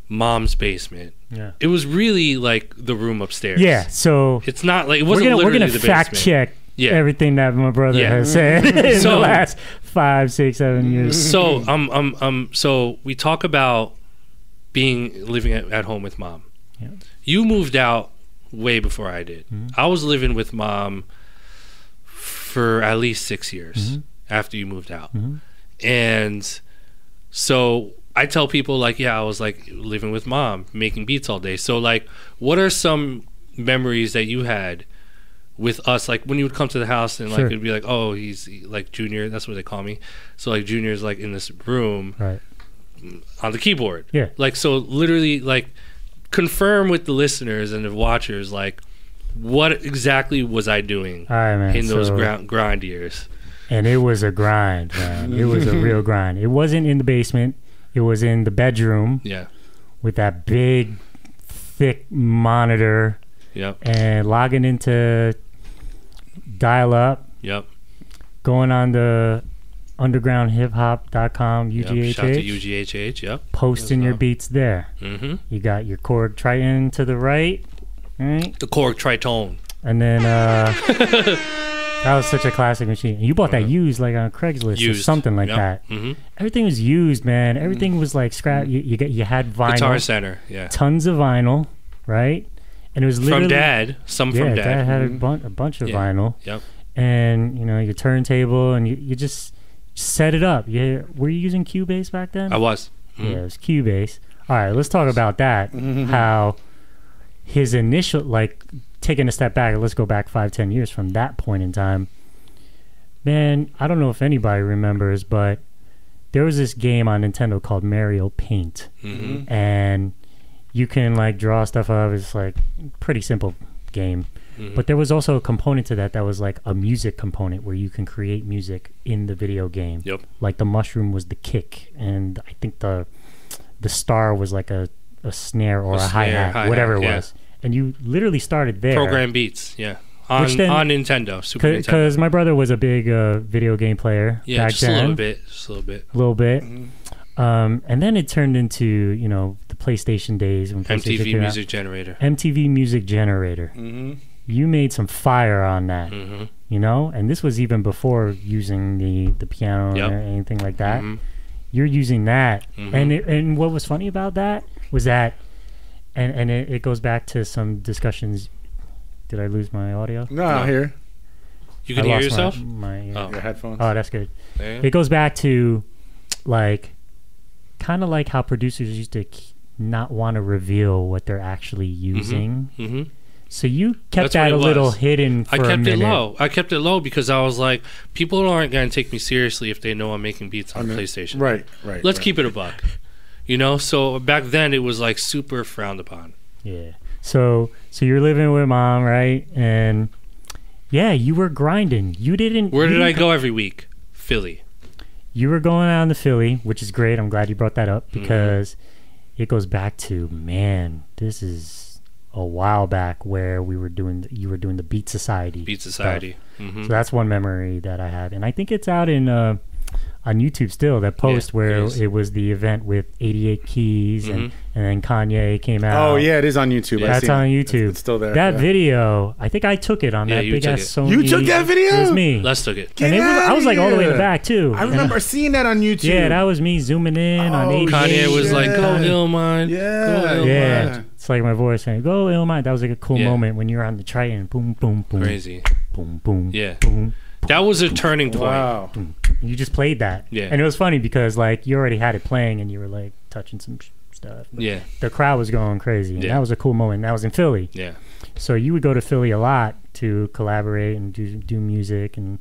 mom's basement, Yeah. it was really like the room upstairs. Yeah. So It's not like it we're wasn't gonna we're gonna fact basement. check Yeah. everything that my brother Yeah. has said in the So- last five, six, seven years. so um um um so we talk about being living at, at home with mom. Yeah. You moved out way before I did. Mhm. I was living with mom for at least six years Mhm. after you moved out, Mhm. and so I tell people like, yeah, I was like living with mom, making beats all day. So like, what are some memories that you had? With us, like when you would come to the house and like Sure. it'd be like, oh, he's like Junior. That's what they call me. So like Junior's like in this room Right. on the keyboard. Yeah. Like so literally like confirm with the listeners and the watchers like what exactly was I doing right, in those so- grind, grind years? and it was a grind, man. It was a real grind. It wasn't in the basement. It was in the bedroom Yeah. with that big, thick monitor Yep. and logging into dial up, Yep. going on the undergroundhiphop.com, Yep. UGHH, Shout to UGHH. Yep. posting your beats there. Mm-hmm. You got your Korg Triton to the right, right? The Korg Tritone. And then uh, that was such a classic machine. And you bought that used like on Craigslist or Uh-huh. Something like Yep. that. hmm Everything was used, man. Everything was like scrap. You you, get, you had vinyl, Guitar Center. Yeah. tons of vinyl, right? And it was literally From Dad. Some Yeah, from dad, Dad. had a, bun- a bunch of Yeah. vinyl, Yep. and you know your turntable, and you, you just set it up. Yeah, were you using Cubase back then? I was. Mhm. Yeah, it was Cubase. All right, let's talk about that. How his initial, like, taking a step back, let's go back five, ten years from that point in time. Man, I don't know if anybody remembers, but there was this game on Nintendo called Mario Paint, Mhm. and you can like draw stuff up. It's like pretty simple game. Mhm. But there was also a component to that that was like a music component where you can create music in the video game Yep. like the mushroom was the kick and i think the the star was like a, a snare or A a, hi-hat hi-hat, whatever it yeah. was and you literally started there Program beats. Yeah. On, then- on Nintendo. Super Nintendo. because my brother was a big uh, video game player Yeah, back just then a little bit. Just a little bit. a little bit Mm-hmm. Um, and then it turned into you know the playstation days when PlayStation MTV came out. Music Generator. mtv music generator Mm-hmm. you made some fire on that hmm you know and this was even before using the the piano Yep. or anything like that hmm you're using that Mhm. and it, and what was funny about that was that and and it, it goes back to some discussions did i lose my audio No, No. here. You I can hear lost yourself? my, my Oh. Your headphones. oh that's good There it goes back to like kind of like how producers used to not want to reveal what they're actually using hmm so you kept That's that a it little hidden for I a kept it minute. low. I kept it low because I was like, people aren't going to take me seriously if they know I'm making beats on I mean, PlayStation. Right, right. Let's right. keep it a buck. You know, so back then it was like super frowned upon. Yeah. So so you're living with mom, right? And yeah, you were grinding. You didn't. Where did I didn't go every week? Philly. You were going out to Philly, which is great. I'm glad you brought that up Mm-hmm. because it goes back to man. This is a while back where we were doing. You were doing the Beat Society. Beat. Society. hmm So that's one memory that I have, and I think it's out in uh, on YouTube still. That post it where is. it was the event with 88 keys, and Mhm. and then Kanye came out. Oh yeah, it is on YouTube. I've That's on. YouTube. It's, it's still there. That yeah. video, I think I took it on Yeah, that big ass it. Sony. You took that video? It was me. Les took it. Get and it was, I was like all the way in the back too. I And remember seeing that on YouTube. yeah, that was me zooming in on Oh, 88. Kanye was like, "Go Yeah. Illmind." Yeah, Go Yeah, Yeah. it's like my voice saying, "Go Illmind." That was like a cool Yeah. moment when you're on the Triton. Boom, boom, boom, Crazy. boom, boom, Yeah. boom. That was a turning point. Wow. You just played that, Yeah. and it was funny because like you already had it playing, and you were like touching some stuff. But Yeah. the crowd was going crazy, and Yeah. that was a cool moment. That was in Philly. Yeah. So you would go to Philly a lot to collaborate and do do music and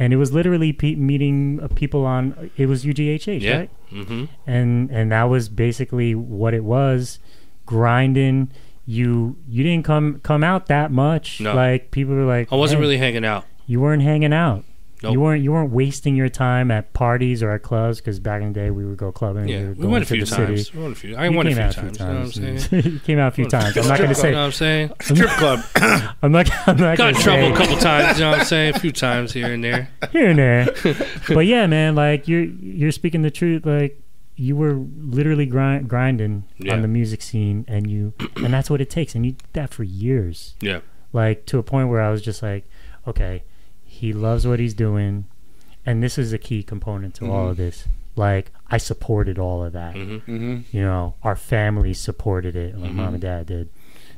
and it was literally pe- meeting uh, people on it was UGHH, Yeah. right? hmm And and that was basically what it was, grinding. You you didn't come come out that much. No. Like people were like, I wasn't "Hey, really hanging out. You weren't hanging out. Nope. You weren't you weren't wasting your time at parties or at clubs because back in the day we would go clubbing. Yeah. we, We went a few times. City. We went a few. I You won a few out times. You know what I'm saying? you came out a few times. I'm not going to say. You know what I'm saying? Strip club. I'm not. I'm not Got in trouble say a couple times. You know what I'm saying? A few times here and there. here and there. but yeah, man, like you're you're speaking the truth. Like you were literally grind, grinding Yeah. on the music scene, and you and that's what it takes. And you did that for years. Yeah. Like to a point where I was just like, okay, he loves what he's doing, and this is a key component to all of this. Like I supported all of that. Hmm hmm you know, our family supported it, like Mm-hmm. mom and dad did.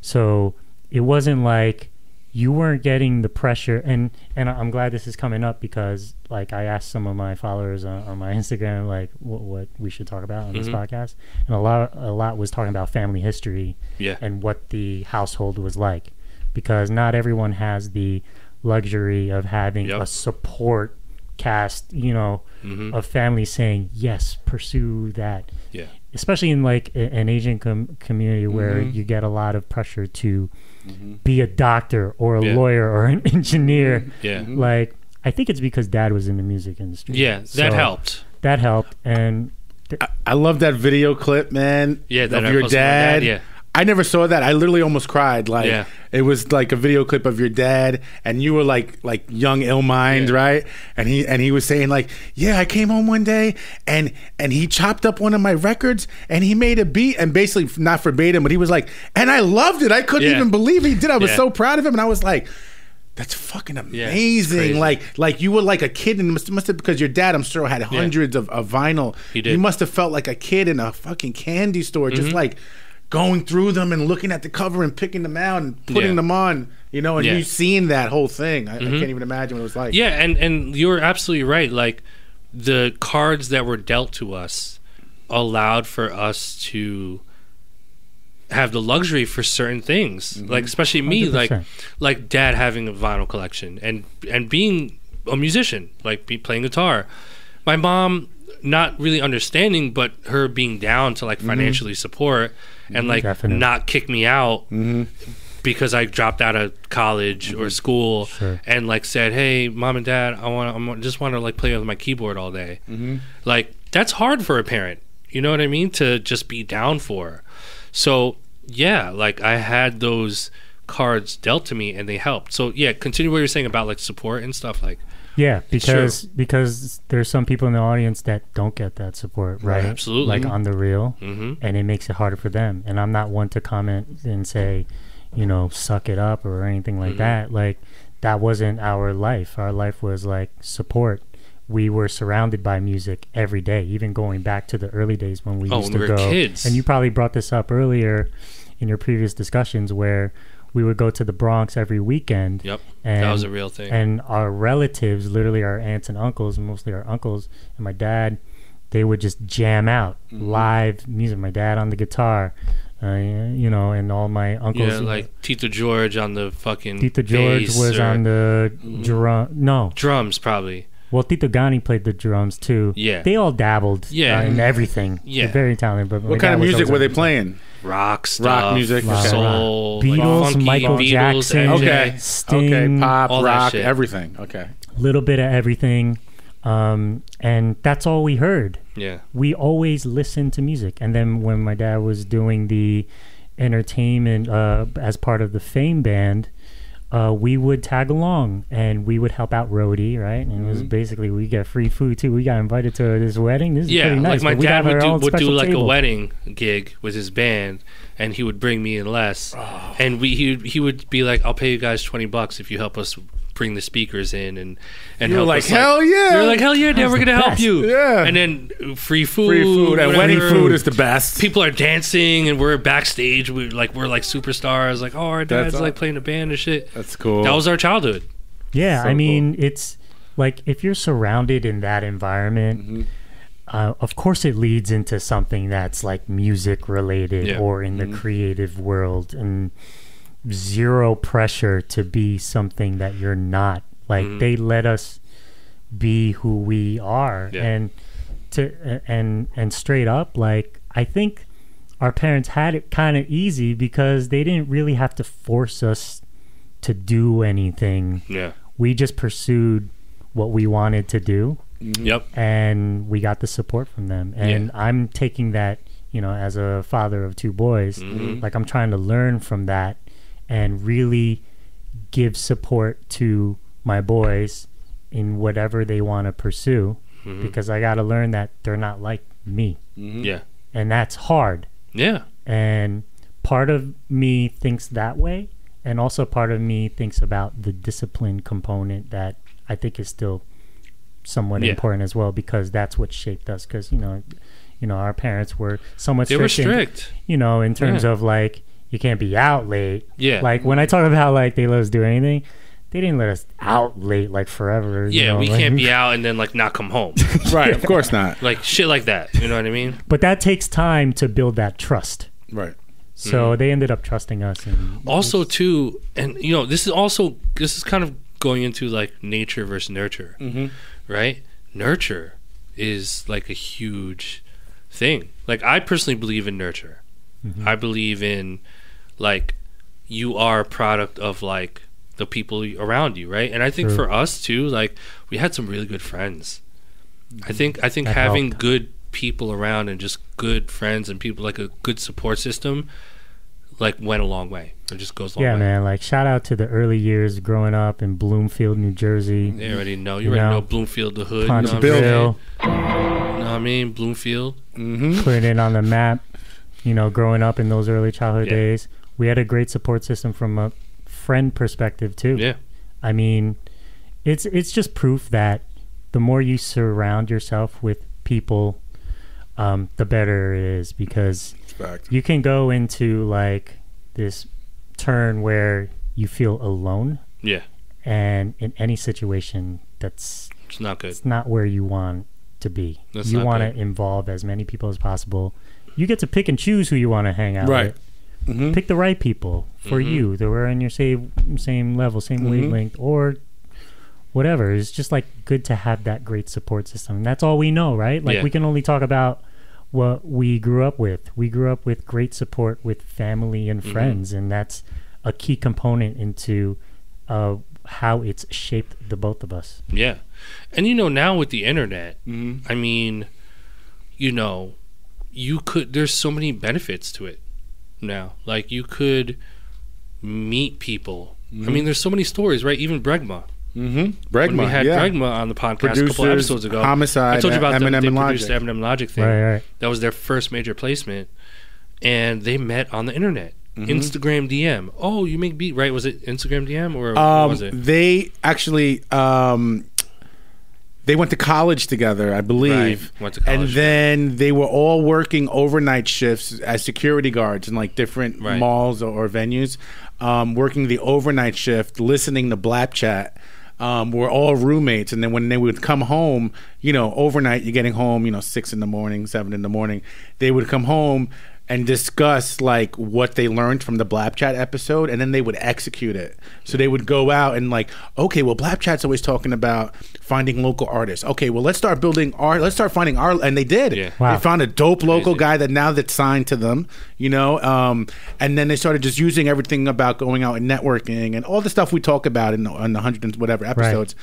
So it wasn't like you weren't getting the pressure, and and I'm glad this is coming up because like I asked some of my followers on, on my Instagram like what, what we should talk about on this podcast, and a lot a lot was talking about family history Yeah. and what the household was like, because not everyone has the luxury of having Yep. a support cast, you know, hmm of families saying yes, pursue that Yeah. especially in like a, an Asian com- community where Mhm. you get a lot of pressure to Mhm. be a doctor or a Yeah. lawyer or an engineer. Yeah. Mhm. Like, I think it's because dad was in the music industry. Yeah. That helped. That helped, and I, I love that video clip, man. Yeah. That of your posted my dad. Yeah. I never saw that. I literally almost cried. Like Yeah. it was like a video clip of your dad, and you were like like young Illmind, Yeah. right? And he and he was saying like, yeah, I came home one day and and he chopped up one of my records and he made a beat and basically not verbatim, but he was like, and I loved it. I couldn't Yeah. even believe he did. I was so proud of him, and I was like. That's fucking amazing. like, like you were like a kid, and must, must have because your dad, I'm sure, had hundreds of, of vinyl. He did. You must have felt like a kid in a fucking candy store, Mm-hmm. just like going through them and looking at the cover and picking them out and putting Yeah. Mm-hmm. them on. You know, and Yeah. you seeing that whole thing. I, I can't even imagine what it was like. Yeah, and and you're absolutely right. Like the cards that were dealt to us allowed for us to have the luxury for certain things. Like especially me, like 100%. like dad having a vinyl collection and and being a musician, like be playing guitar. My mom not really understanding, but her being down to like financially support and like Definitely. not kick me out because I dropped out of college or school Sure. and like said, "Hey, mom and dad, I want I just want to like play with my keyboard all day." Mm-hmm. Like that's hard for a parent. You know what I mean? To just be down for. So yeah, like I had those cards dealt to me and they helped. So yeah, continue what you're saying about like support and stuff. Like Yeah, because because there's some people in the audience that don't get that support, right? absolutely. Like on the real, hmm and it makes it harder for them. And I'm not one to comment and say, you know, suck it up or anything like Mhm. that. Like that wasn't our life. Our life was like support. We were surrounded by music every day, even going back to the early days when we Oh, used when to we were go. kids. And you probably brought this up earlier in your previous discussions where we would go to the Bronx every weekend. Yep, And, that was a real thing. and our relatives, literally our aunts and uncles, mostly our uncles and my dad, they would just jam out Mm-hmm. live music. My dad on the guitar, uh, you know, and all my uncles. yeah, like Tito George on the fucking Tito George bass was or on the drum. No, drums probably. well, Tito Gani played the drums too. Yeah. they all dabbled. Yeah. uh, in everything. Yeah. They're very talented. But What kind of music were they on- playing? Rock stuff, music, okay. soul, Beatles, like funky Michael Beatles, Jackson. MJ. Okay. Sting, okay, pop, rock, everything. Okay. A little bit of everything, um, and that's all we heard. yeah, we always listened to music. And then when my dad was doing the entertainment uh, as part of the Fame Band, uh, we would tag along and we would help out roadie, right? And it was basically we get free food too. We got invited to this wedding. This is yeah. pretty nice. like my dad would do, would do like table. a wedding gig with his band, and he would bring me and Les, Oh. and we he he would be like, "I'll pay you guys twenty bucks if you help us." Bring the speakers in and and You were help like, us, hell yeah. You're like hell yeah, Dad, we're gonna help you. Yeah. and then uh, free food, Free food and wedding food is the best. people are dancing and we're backstage. We like we're like superstars. Like oh, our dad's That's like aw- playing a band and shit. That's cool. That was our childhood. Yeah, So I mean, it's like if you're surrounded in that environment, Mm-hmm. uh, of course it leads into something that's like music related Yeah. or in Mm-hmm. the creative world and zero pressure to be something that you're not. Like Mhm. they let us be who we are Yeah. and to and and straight up like I think our parents had it kind of easy because they didn't really have to force us to do anything Yeah. we just pursued what we wanted to do Yep. and we got the support from them and i'm taking that you know as a father of two boys Mhm. like i'm trying to learn from that and really give support to my boys in whatever they want to pursue Mhm. because i got to learn that they're not like me Yeah. and that's hard Yeah. and part of me thinks that way and also part of me thinks about the discipline component that i think is still somewhat Yeah. important as well because that's what shaped us because you know you know our parents were somewhat They were strict, in- you know in terms Yeah. of like you can't be out late Yeah. like when i talk about how like they let us do anything they didn't let us out late like forever you yeah, know, we like- can't be out and then like not come home. right, of course not. like shit like that. You know what I mean? but that takes time to build that trust Right. so they ended up trusting us and Mm-hmm. Also too, and you know, this is also this is kind of going into like nature versus nurture. Mm-hmm. right? Nurture is like a huge thing. Like I personally believe in nurture. Mhm. I believe in like you are a product of like the people around you, right? And I think for us too, like we had some really good friends. I think I think That having helped. good people around and just good friends and people like a good support system like went a long way. It just goes a long Yeah, way. man. Like shout out to the early years growing up in Bloomfield, New Jersey. They already know. You, You already know, know Bloomfield, the hood. You know what I'm Ponchville, saying? You know what I mean? Bloomfield. Mm-hmm. putting it on the map. You know, growing up in those early childhood Yeah. days, we had a great support system from a friend perspective too. Yeah. I mean, it's it's just proof that the more you surround yourself with people, um, the better it is because you can go into like this turn where you feel alone, Yeah. and in any situation, that's It's not good. it's not where you want to be. That's you want to involve as many people as possible. You get to pick and choose who you want to hang out with. Right. with. Mm-hmm. Pick the right people for Mhm. you that were on your same same level, same Mhm. wavelength, or whatever. It's just like good to have that great support system. And that's all we know, right? Like Yeah. we can only talk about what we grew up with. We grew up with great support with family and Mhm. friends, and that's a key component into uh, how it's shaped the both of us. Yeah. And you know, now with the internet, Mm-hmm. I mean, you know, you could, there's so many benefits to it now. Like, you could meet people. I mean, there's so many stories, right? Even Bregma. Mm-hmm. When Bregma, we had yeah. Bregma on the podcast a couple episodes ago. Homicide, I told you about them. Eminem They and produced the Logic. Eminem Logic thing. Right, right. That was their first major placement. And they met on the internet. Mm-hmm. Instagram DM. Oh, you make beat, right? Was it Instagram DM or what Um, was it? they actually um, they went to college together, I believe. Right, went to college and then they were all working overnight shifts as security guards in like different Right. malls or, or venues, um, working the overnight shift, listening to Blap Chat. Um, we're all roommates, and then when they would come home, you know, overnight, you're getting home, you know, six in the morning, seven in the morning. They would come home and discuss like what they learned from the Blap Chat episode, and then they would execute it. So they would go out and like, okay, well, Blap Chat's always talking about finding local artists. Okay, well, let's start building art. Let's start finding art, and they did. Yeah. Wow. They found a dope local Crazy. guy that now that's signed to them, you know, um, and then they started just using everything about going out and networking and all the stuff we talk about in the, in the hundred and whatever episodes,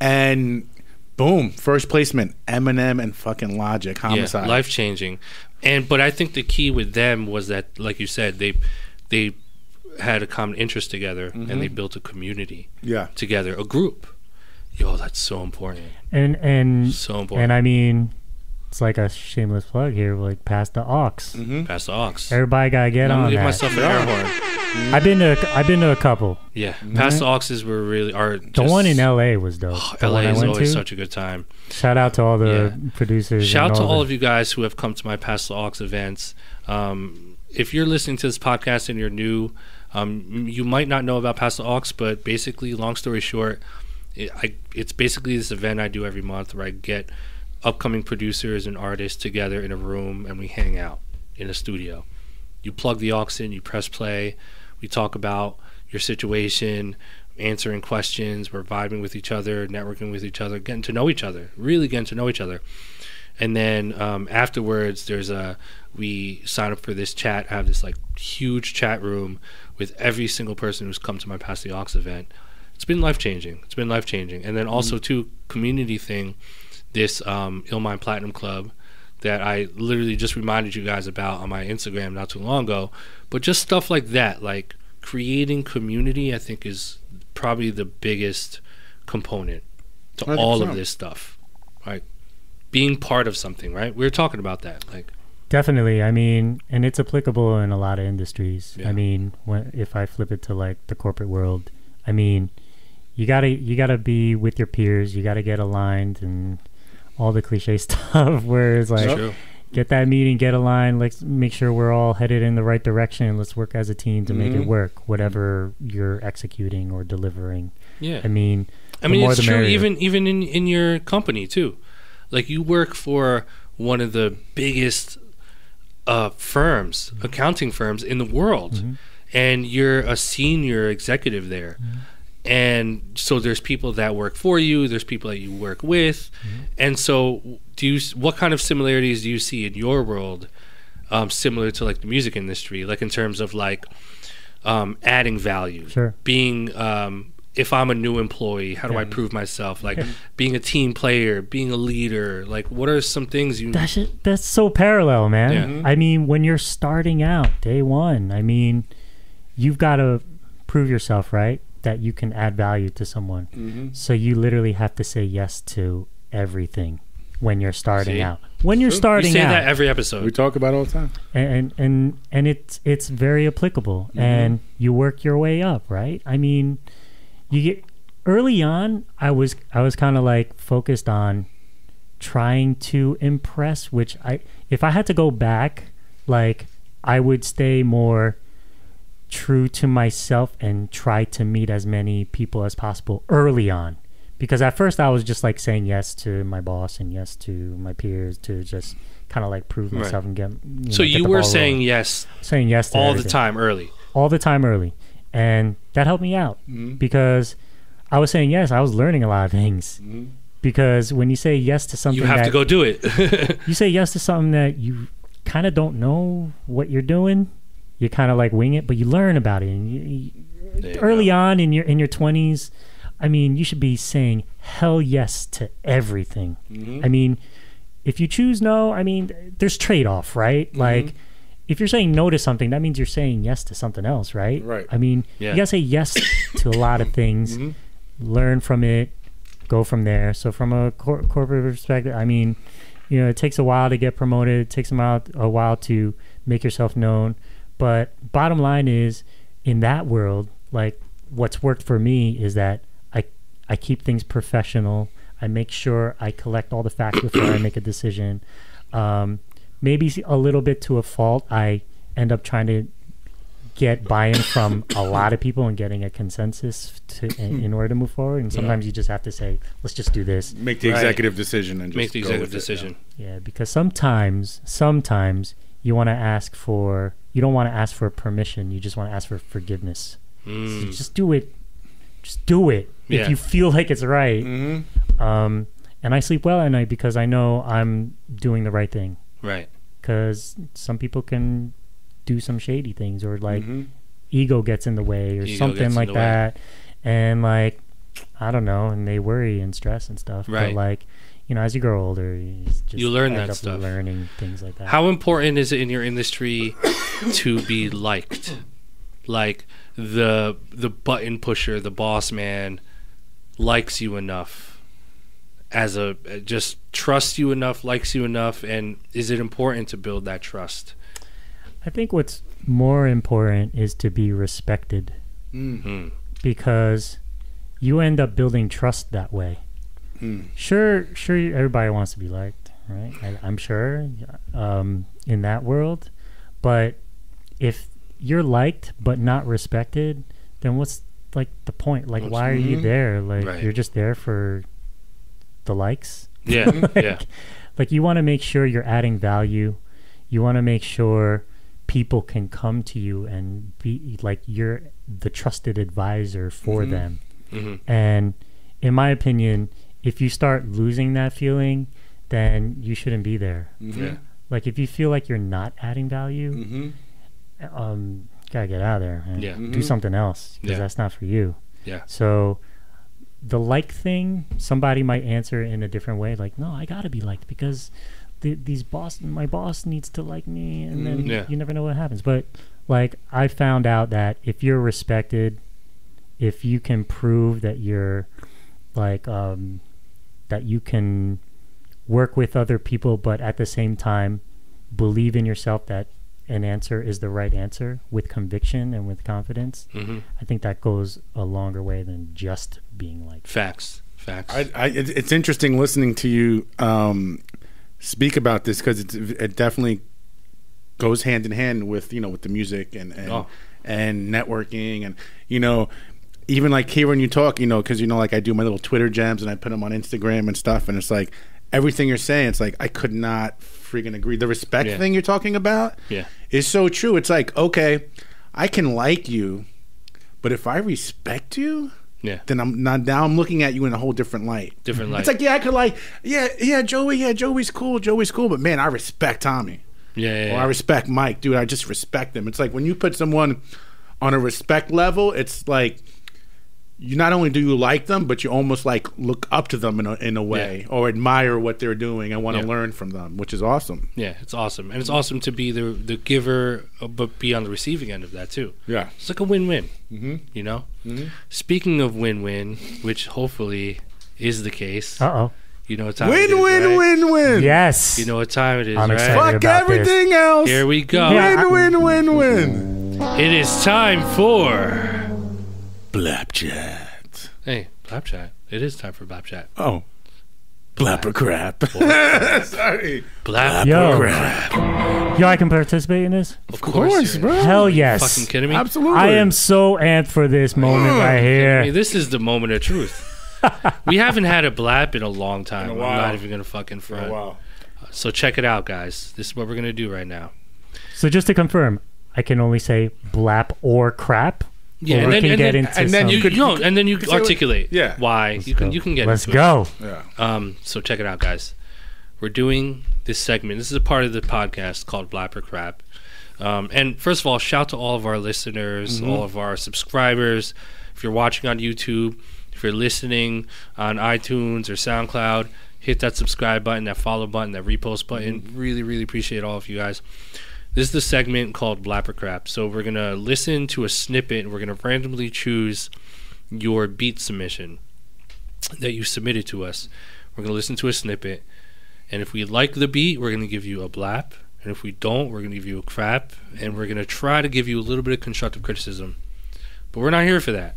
and boom, first placement, Eminem and fucking Logic, Homicide. Yeah, life changing. And but I think the key with them was that, like you said, they they had a common interest together and they mm-hmm. built a community yeah, together, a group. Yo, that's so important. And and So important. and I mean, it's like a shameless plug here. Like Pass the Aux. Mm-hmm. Pass the Aux. everybody gotta get I'm on gonna give that. myself an air horn. I've been to I've been to a couple. Yeah, pass the auxes were really are The one in L.A. was dope. the LA is always to. such a good time. Shout out to all the Yeah. producers. Shout out and to all the- of you guys who have come to my Pass the Aux events. Um, if you're listening to this podcast and you're new, um, you might not know about Pass the Aux, but basically, long story short, it, I, it's basically this event I do every month where I get upcoming producers and artists together in a room and we hang out in a studio. You plug the aux in, you press play, we talk about your situation, answering questions, we're vibing with each other, networking with each other, getting to know each other, really getting to know each other. And then um, afterwards there's a we sign up for this chat I have this like huge chat room with every single person who's come to my Pass the Aux event. It's been life changing it's been life changing and then also too community thing this um, Illmind Platinum Club that I literally just reminded you guys about on my Instagram not too long ago but just stuff like that like creating community I think is probably the biggest component to all of this stuff right being part of something, right? We were talking about that. Like, Definitely. I mean, and it's applicable in a lot of industries. Yeah. I mean, when, if I flip it to like the corporate world, I mean, you gotta you gotta be with your peers. You gotta get aligned and all the cliche stuff. Where it's like, true. get that meeting, get aligned. Let's make sure we're all headed in the right direction. Let's work as a team to make Mhm. it work. Whatever you're executing or delivering. Yeah. I mean, I mean, it's true merrier. even even in in your company too. Like, you work for one of the biggest uh, firms, Mm-hmm. accounting firms in the world, and you're a senior executive there. Mm-hmm. And so there's people that work for you. There's people that you work with, Mm-hmm. and so do you? What kind of similarities do you see in your world, um, similar to like the music industry, like in terms of like um, adding value, Sure. being um, if I'm a new employee, how do I prove myself? Like being a team player, being a leader. Like what are some things you? That shit, that's so parallel, man. Yeah. I mean, when you're starting out day one, I mean, you've got to prove yourself, right? That you can add value to someone. Mm-hmm. So you literally have to say yes to everything when you're starting See? out. When you're True. You starting say out, that every episode We talk about it all the time. and and and it's it's very applicable and you work your way up right i mean you get early on i was i was kind of like focused on trying to impress which i if i had to go back like i would stay more true to myself and try to meet as many people as possible early on because at first i was just like saying yes to my boss and yes to my peers to just kind of like prove Right. myself and get you So know, get you the were ball saying rolling. yes saying yes to all the time early. all the time early and that helped me out Mm-hmm. because i was saying yes i was learning a lot of things Mm-hmm. because when you say yes to something You have that to go do it. you say yes to something that you kind of don't know what you're doing you kind of like wing it but you learn about it and you, you- early go. on in your in your 20s i mean you should be saying hell yes to everything Mm-hmm. i mean if you choose no i mean there's trade-off right Mm-hmm. like if you're saying no to something that means you're saying yes to something else right Right. i mean Yeah. you gotta say yes to a lot of things Mhm. learn from it go from there so from a cor- corporate perspective i mean you know it takes a while to get promoted it takes a while, a while to make yourself known but bottom line is in that world like what's worked for me is that i i keep things professional i make sure i collect all the facts before i make a decision um, maybe a little bit to a fault i end up trying to get buy-in from a lot of people and getting a consensus to, in, in order to move forward and sometimes you just have to say let's just do this Make the Right. executive decision and just Make the go executive with it, yeah. decision. Yeah, because sometimes, sometimes you want to ask for, you don't want to ask for permission. You just want to ask for forgiveness. So Mm. just do it. Just do it Yeah. if you feel like it's right. Mhm. Um, and I sleep well at night because I know I'm doing the right thing. Right. Because some people can do some shady things or like Mhm. ego gets in the way or Ego something like the way. that, and like I don't know, and they worry and stress and stuff. Right. But like, you know, as you grow older, you just You learn that stuff. learning things like that. How important is it in your industry to be liked? Like the the button pusher, the boss man likes you enough as a just trusts you enough, likes you enough and is it important to build that trust? I think what's more important is to be respected Mm. Mm. because you end up building trust that way. Mm. Sure, sure, everybody wants to be liked, right? I, I'm sure um, in that world, but if you're liked but not respected, then what's like the point? Like, why are you Mhm. there? Like, Right. you're just there for the likes. Yeah, yeah. like you want to make sure you're adding value you want to make sure people can come to you and be like you're the trusted advisor for Mhm. them hmm and in my opinion if you start losing that feeling then you shouldn't be there Mhm. Yeah. like if you feel like you're not adding value Mhm. um gotta get out of there and Yeah. do Mhm. something else because Yeah. that's not for you Yeah. so the like thing, somebody might answer in a different way, like, "No, I gotta be liked because the, these boss, my boss needs to like me," and then Mm, yeah. you never know what happens. But like, I found out that if you're respected, if you can prove that you're like um, that you can work with other people, but at the same time believe in yourself that an answer is the right answer with conviction and with confidence. hmm I think that goes a longer way than just being like. Facts. Facts. I, I, it's interesting listening to you um, speak about this because it definitely goes hand in hand with you know with the music and and, Oh. and networking and you know even like here when you talk you know because you know like I do my little Twitter gems and I put them on Instagram and stuff and it's like everything you're saying it's like I could not freaking agree the respect Yeah. thing you're talking about yeah. is so true it's like okay I can like you but if I respect you Yeah. then I'm not now I'm looking at you in a whole different light. Different light. It's like yeah, I could like yeah, yeah, Joey, yeah, Joey's cool, Joey's cool, but man, I respect Tommy yeah. yeah, or yeah. I respect Mike, dude. I just respect them. It's like when you put someone on a respect level, it's like you not only do you like them, but you almost like look up to them in a, in a way or admire what they're doing and want to Yeah. learn from them, which is awesome. Yeah, it's awesome, and it's awesome to be the the giver, uh, but be on the receiving end of that too. Yeah. It's like a win-win. Mm-hmm. You know. Speaking of win-win, which hopefully is the case, Uh oh. you know what time it is, Win, win, right? win, win. Yes. You know what time it is, I'm right? excited. Fuck about this. everything else. Here we go. Yeah. Win, win, win, win. It is time for. Blapchat. Hey, Blap Chat. It is time for Blap Chat. Oh. Blap or crap. Sorry. Blap. Yo. Crap. Yo, I can participate in this? Of Of course, bro. Hell yes. Fucking kidding me? Absolutely. I am so amped for this moment mm. right Hey, here. this is the moment of truth. we haven't had a blap in a long time. In a I'm not even gonna fucking front. Wow. Uh, so check it out, guys. This is what we're gonna do right now. So just to confirm, I can only say blap or crap. Yeah, and we then- can and get then- into and then some- you You could- no, and then you say what- articulate. yeah. Why you can you can get Let's into it. go. Yeah. Um, so check it out, guys. We're doing this segment. This is a part of the podcast called Blap or Crap. Um, and first of all, shout to all of our listeners, all of our subscribers. If you're watching on YouTube, if you're listening on iTunes or SoundCloud, hit that subscribe button, that follow button, that repost button. Really, really appreciate all of you guys. This is the segment called Blap or Crap. So we're gonna listen to a snippet and we're gonna randomly choose your beat submission that you submitted to us. We're gonna listen to a snippet, and if we like the beat, we're gonna give you a blap, and if we don't, we're gonna give you a crap, and we're gonna try to give you a little bit of constructive criticism. But we're not here for that.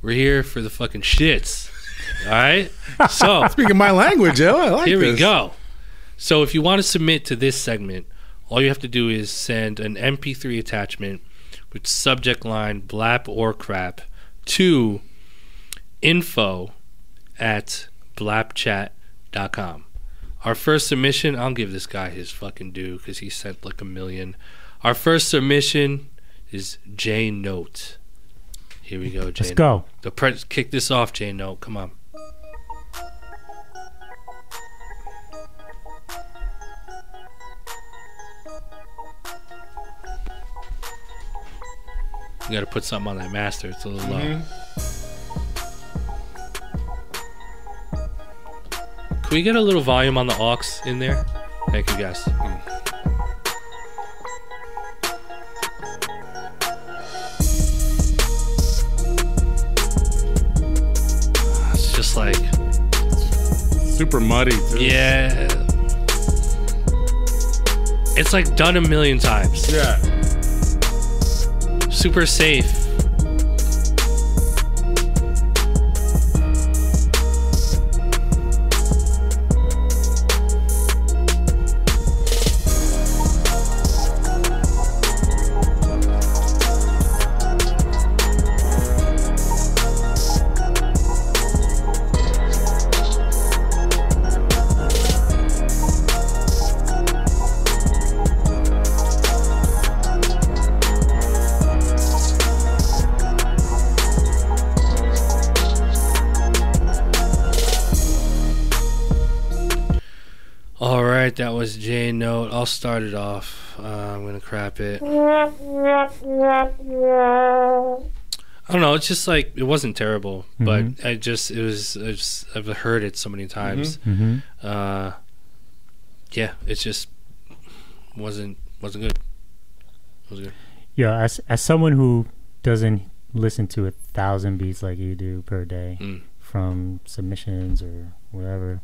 We're here for the fucking shits. All right. So Speaking my language, yo. I like here we go. So if you want to submit to this segment, all you have to do is send an MP3 attachment with subject line blap or crap to info at blapchat.com. Our first submission, I'll give this guy his fucking due because he sent like a million. Our first submission is J Note. Here we go, J Let's go. The pre- kick this off, J Note. Come on. You gotta put something on that master. It's a little low. Can we get a little volume on the aux in there? Thank you, guys. Ah, it's just like, Super muddy. Too. yeah. It's like done a million times. Yeah. Super safe. Was J Note. I'll start it off. Uh, I'm gonna crap it. I don't know. It's just like it wasn't terrible, but I just it was. I just, I've heard it so many times. hmm Uh, yeah, it's just wasn't wasn't good. Wasn't good. Yeah, as as someone who doesn't listen to a thousand beats like you do per day Mm. from submissions or whatever,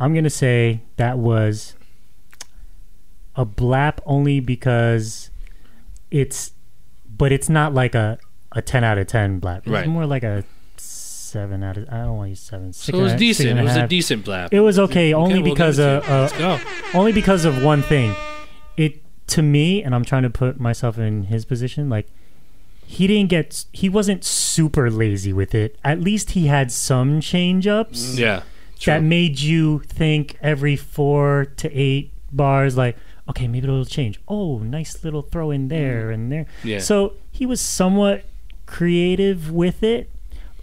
I'm gonna say that was a blap only because it's, but it's not like a a ten out of ten blap. It's Right. more like a seven out of. I don't want to use seven. Six So it was decent. It was a decent blap. It was okay, Okay, only we'll because give of uh, only because of one thing. It to me, and I'm trying to put myself in his position. Like he didn't get, he wasn't super lazy with it. At least he had some change ups Yeah. that made you think every four to eight bars, like, okay, maybe it'll change. Oh, nice little throw in there and there. Yeah. So he was somewhat creative with it.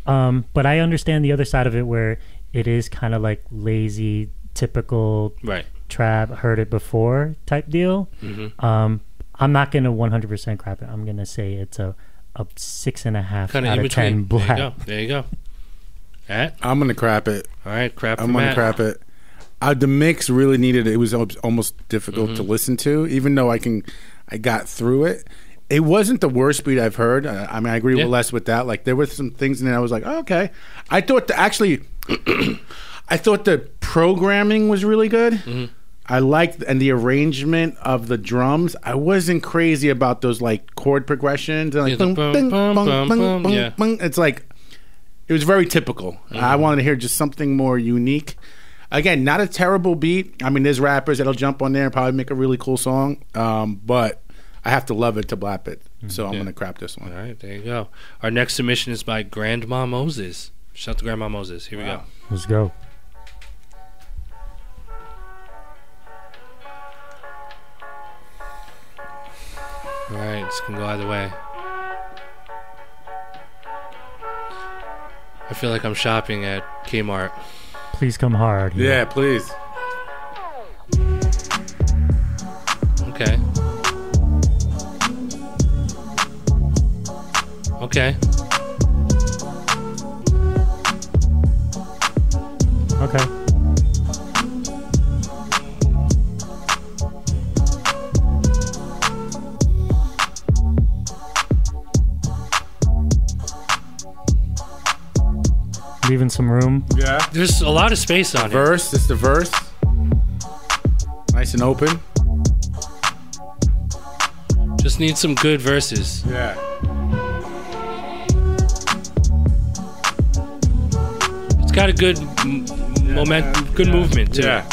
Um, but I understand the other side of it where it is kind of like lazy, typical Right. trap, heard it before type deal. hmm Um, I'm not gonna 100% crap it. I'm gonna say it's a a six and a half Kind of out in of ten between. There you go. There you go. At I'm gonna crap it. all right, crap. I'm gonna crap it. Uh, the mix really needed. It was almost difficult Mm-hmm. to listen to, even though I can. I got through it. It wasn't the worst beat I've heard. Uh, I mean, I agree Yeah. with Les with that. Like there were some things in there I was like, oh, okay. I thought the, actually, I thought the programming was really good. Mm-hmm. I liked and the arrangement of the drums. I wasn't crazy about those like chord progressions and like Yeah, bung, bum, bing, bum, bung, bung, yeah. It's like it was very typical. I wanted to hear just something more unique. Again, not a terrible beat. I mean, there's rappers that'll jump on there and probably make a really cool song. Um, but I have to love it to blap it. So I'm Yeah. gonna crap this one. All right, there you go. Our next submission is by Grandma Moses. Shout out to Grandma Moses. Here we go. Let's go. All right, this can go either way. I feel like I'm shopping at Kmart. Please come hard. here. Yeah, please. Okay. Okay. Okay. Leaving some room. Yeah. There's a lot of space on here. Verse. it's is the verse. Nice and open. Just need some good verses. Yeah. It's got a good m- moment, good movement too. Yeah.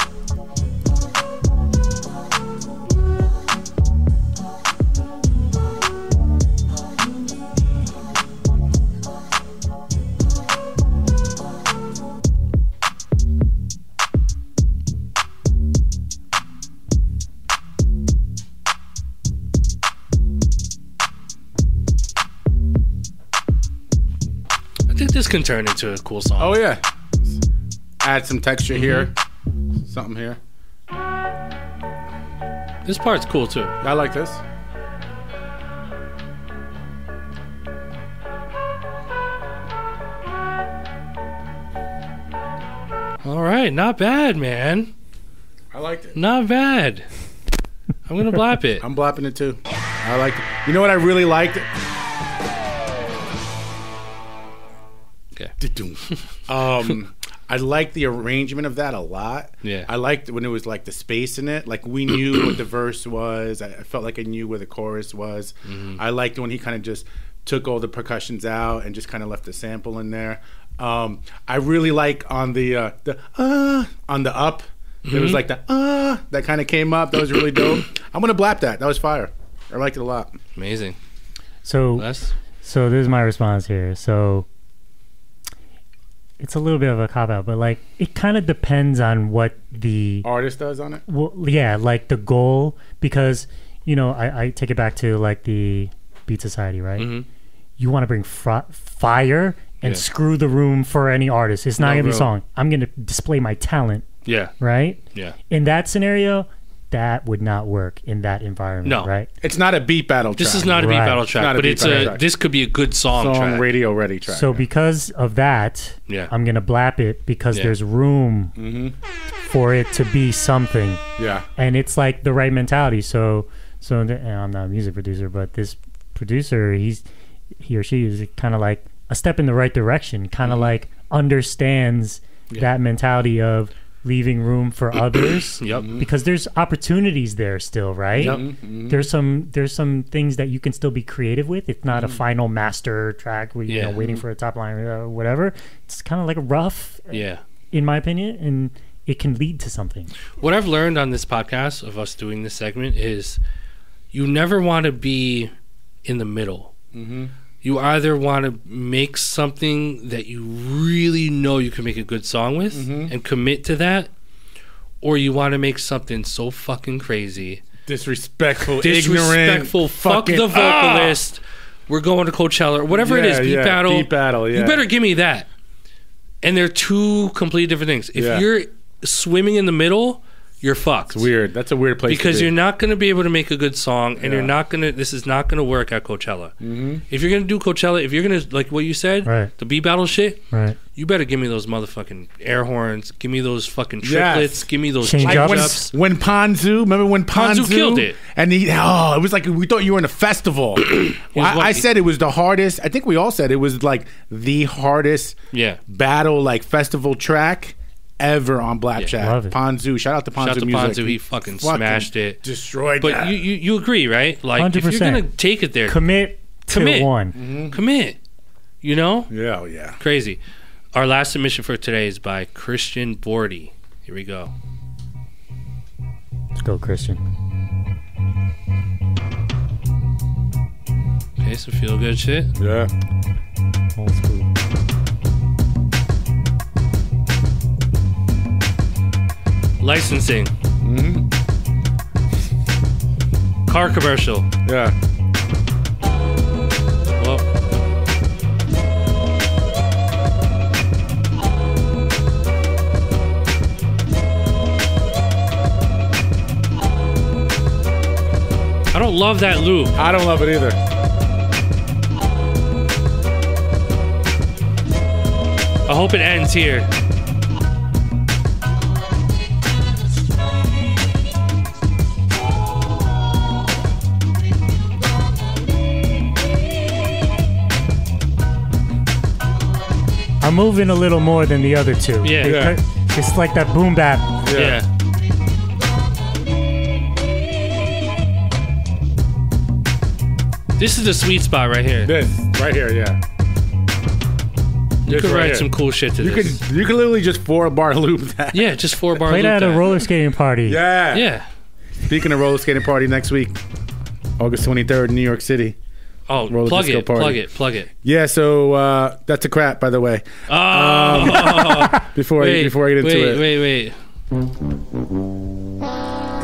Can turn into a cool song. Oh yeah. Add some texture mm-hmm. here. Something here. This part's cool too. I like this. All right, not bad, man. I liked it. Not bad. I'm gonna blap it. I'm blapping it too. I like it. You know what I really liked? Okay. um, I like the arrangement of that a lot. Yeah. I liked when it was like the space in it. Like we knew what the verse was. I, I felt like I knew where the chorus was. Mm-hmm. I liked when he kind of just took all the percussions out and just kind of left the sample in there. Um, I really like on the uh, the uh on the up. It Mm-hmm. was like the uh that kind of came up. That was really dope. I'm gonna blap that. That was fire. I liked it a lot. Amazing. So Les? So this is my response here. So it's a little bit of a cop out, but like it kind of depends on what the Artist does on it. well, yeah, like the goal because you know I, I take it back to like the Beat Society, right? Mhm. You want to bring fr- fire and Yeah. screw the room for any artist. It's not No gonna be a song. I'm gonna display my talent, Yeah. right? Yeah. In that scenario, that would not work in that environment, No. right? It's not a beat battle. This is not a beat Right. battle track, not but beat it's a track. this could be a good song, song track. radio ready track. So because of that, Yeah. I'm gonna blap it because Yeah. there's room Mm-hmm. for it to be something, yeah. and it's like the right mentality. So, so th- and I'm not a music producer, but this producer, he's he or she is kind of like a step in the right direction. Kind of like understands that mentality of leaving room for others. Yep. Mm-hmm. Because there's opportunities there still, right? Yep. Mm-hmm. There's some there's some things that you can still be creative with. It's not a mm-hmm. final master track where you Yeah. know waiting mm-hmm. for a top line or whatever. It's kind of like a rough, uh, Yeah. in my opinion, and it can lead to something. What I've learned on this podcast of us doing this segment is you never want to be in the middle. Mm-hmm. You either want to make something that you really know you can make a good song with Mm-hmm. and commit to that, or you want to make something so fucking crazy, Disrespectful, disrespectful, ignorant, fuck the vocalist. We're going to Coachella or whatever it Yeah, is, beat yeah, battle. beat battle, You better give me that. And they're two completely different things. If Yeah. you're swimming in the middle, you're fucked. It's weird. That's a weird place because to be. you're not going to be able to make a good song, and you're not going to. This is not going to work at Coachella. Mm-hmm. If you're going to do Coachella, if you're going to like what you said, Right. the B battle shit, Right. you better give me those motherfucking air horns. Give me those fucking Yes. triplets. Give me those Change change ups. when, when Ponzu, remember when Ponzu, Ponzu killed it. And he, oh, it was like we thought you were in a festival. I, I said it was the hardest. I think we all said it was like the hardest Yeah. battle, like festival track ever on Blap Yeah. Chat. Ponzu, shout out to Ponzu Shout out to Music. Ponzu, he fucking smashed it. destroyed. But that. you, you you agree, right? Like if you're going to take it there, Commit to Commit. one. Mm-hmm. commit. You know, yeah, oh, yeah. crazy. Our last submission for today is by Christian Bordy. Here we go. Let's go, Christian. Okay, some feel good shit. Yeah. Old school. Licensing. Mm-hmm. Car commercial. Yeah. Well, I don't love that loop. I don't love it either. I hope it ends here. I'm moving a little more than the other two. Yeah. It- Yeah. It's like that boom bap. Yeah. This is the sweet spot right here. This right here, yeah. You This could right write here. some cool shit to You this. could you could literally just four bar loop that. yeah, just four bar Played loop at a that. roller skating party. Yeah. Yeah. Speaking of roller skating party next week, August 23rd, New York City. Oh, Roller plug disco it, party. plug it, plug it. Yeah, so uh, that's a crap, by the way. Oh, Before wait, I, before I get into wait, it, wait, wait.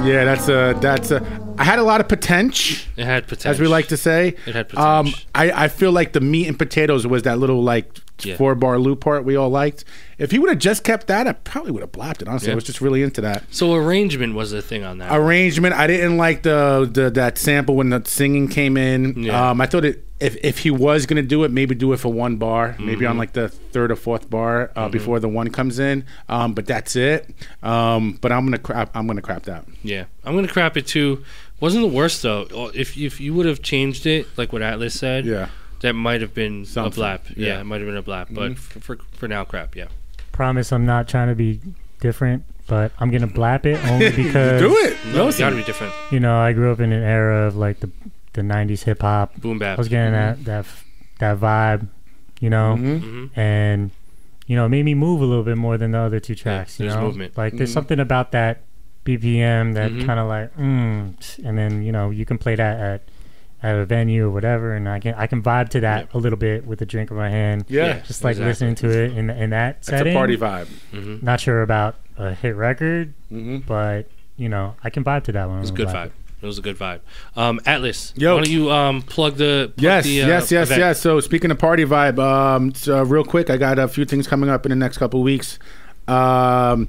yeah, that's a that's a. I had a lot of potential, It had potential. as we like to say. It had Um, potential. I I feel like the meat and potatoes was that little like Yeah. four bar loop part we all liked. If he would have just kept that, I probably would have blapped it. Honestly, Yeah. I was just really into that. So arrangement was the thing on that. arrangement. I didn't like the, the that sample when the singing came in. Yeah. Um, I thought it if if he was gonna do it, maybe do it for one bar, maybe Mm-hmm. on like the third or fourth bar uh, before the one comes in. Um, but that's it. Um, but I'm gonna crap. I'm gonna crap that. yeah, I'm gonna crap it too. Wasn't the worst though. If if you would have changed it, like what Atlas said, Yeah. That might have been Something. a blap. Yeah, Yeah. Mm-hmm. it might have been a blap. But for, for for now, crap. Yeah. Promise I'm not trying to be different, but I'm gonna blap it only because Do it. No, No, it's got to be different. you know I grew up in an era of like the the '90s hip hop. Boom I bap. was getting that that f- that vibe, you know, Mm-hmm. Mhm. and you know it made me move a little bit more than the other two tracks. you there's know, movement. like there's something about that BPM that kind of like, mm, and then you know you can play that at at a venue or whatever, and I can I can vibe to that a little bit with a drink in my hand. Yeah. Yeah. just like Exactly. listening to it in in that That's setting. a party vibe. Mhm. Not sure about a hit record, Mm-hmm. but you know I can vibe to that one. It was a good vibe. It was a good vibe. Um, Atlas, Yo. why don't you um plug the plug Yes, the, uh, yes, yes, event? yes. So speaking of party vibe, um, so real quick, I got a few things coming up in the next couple weeks. Um,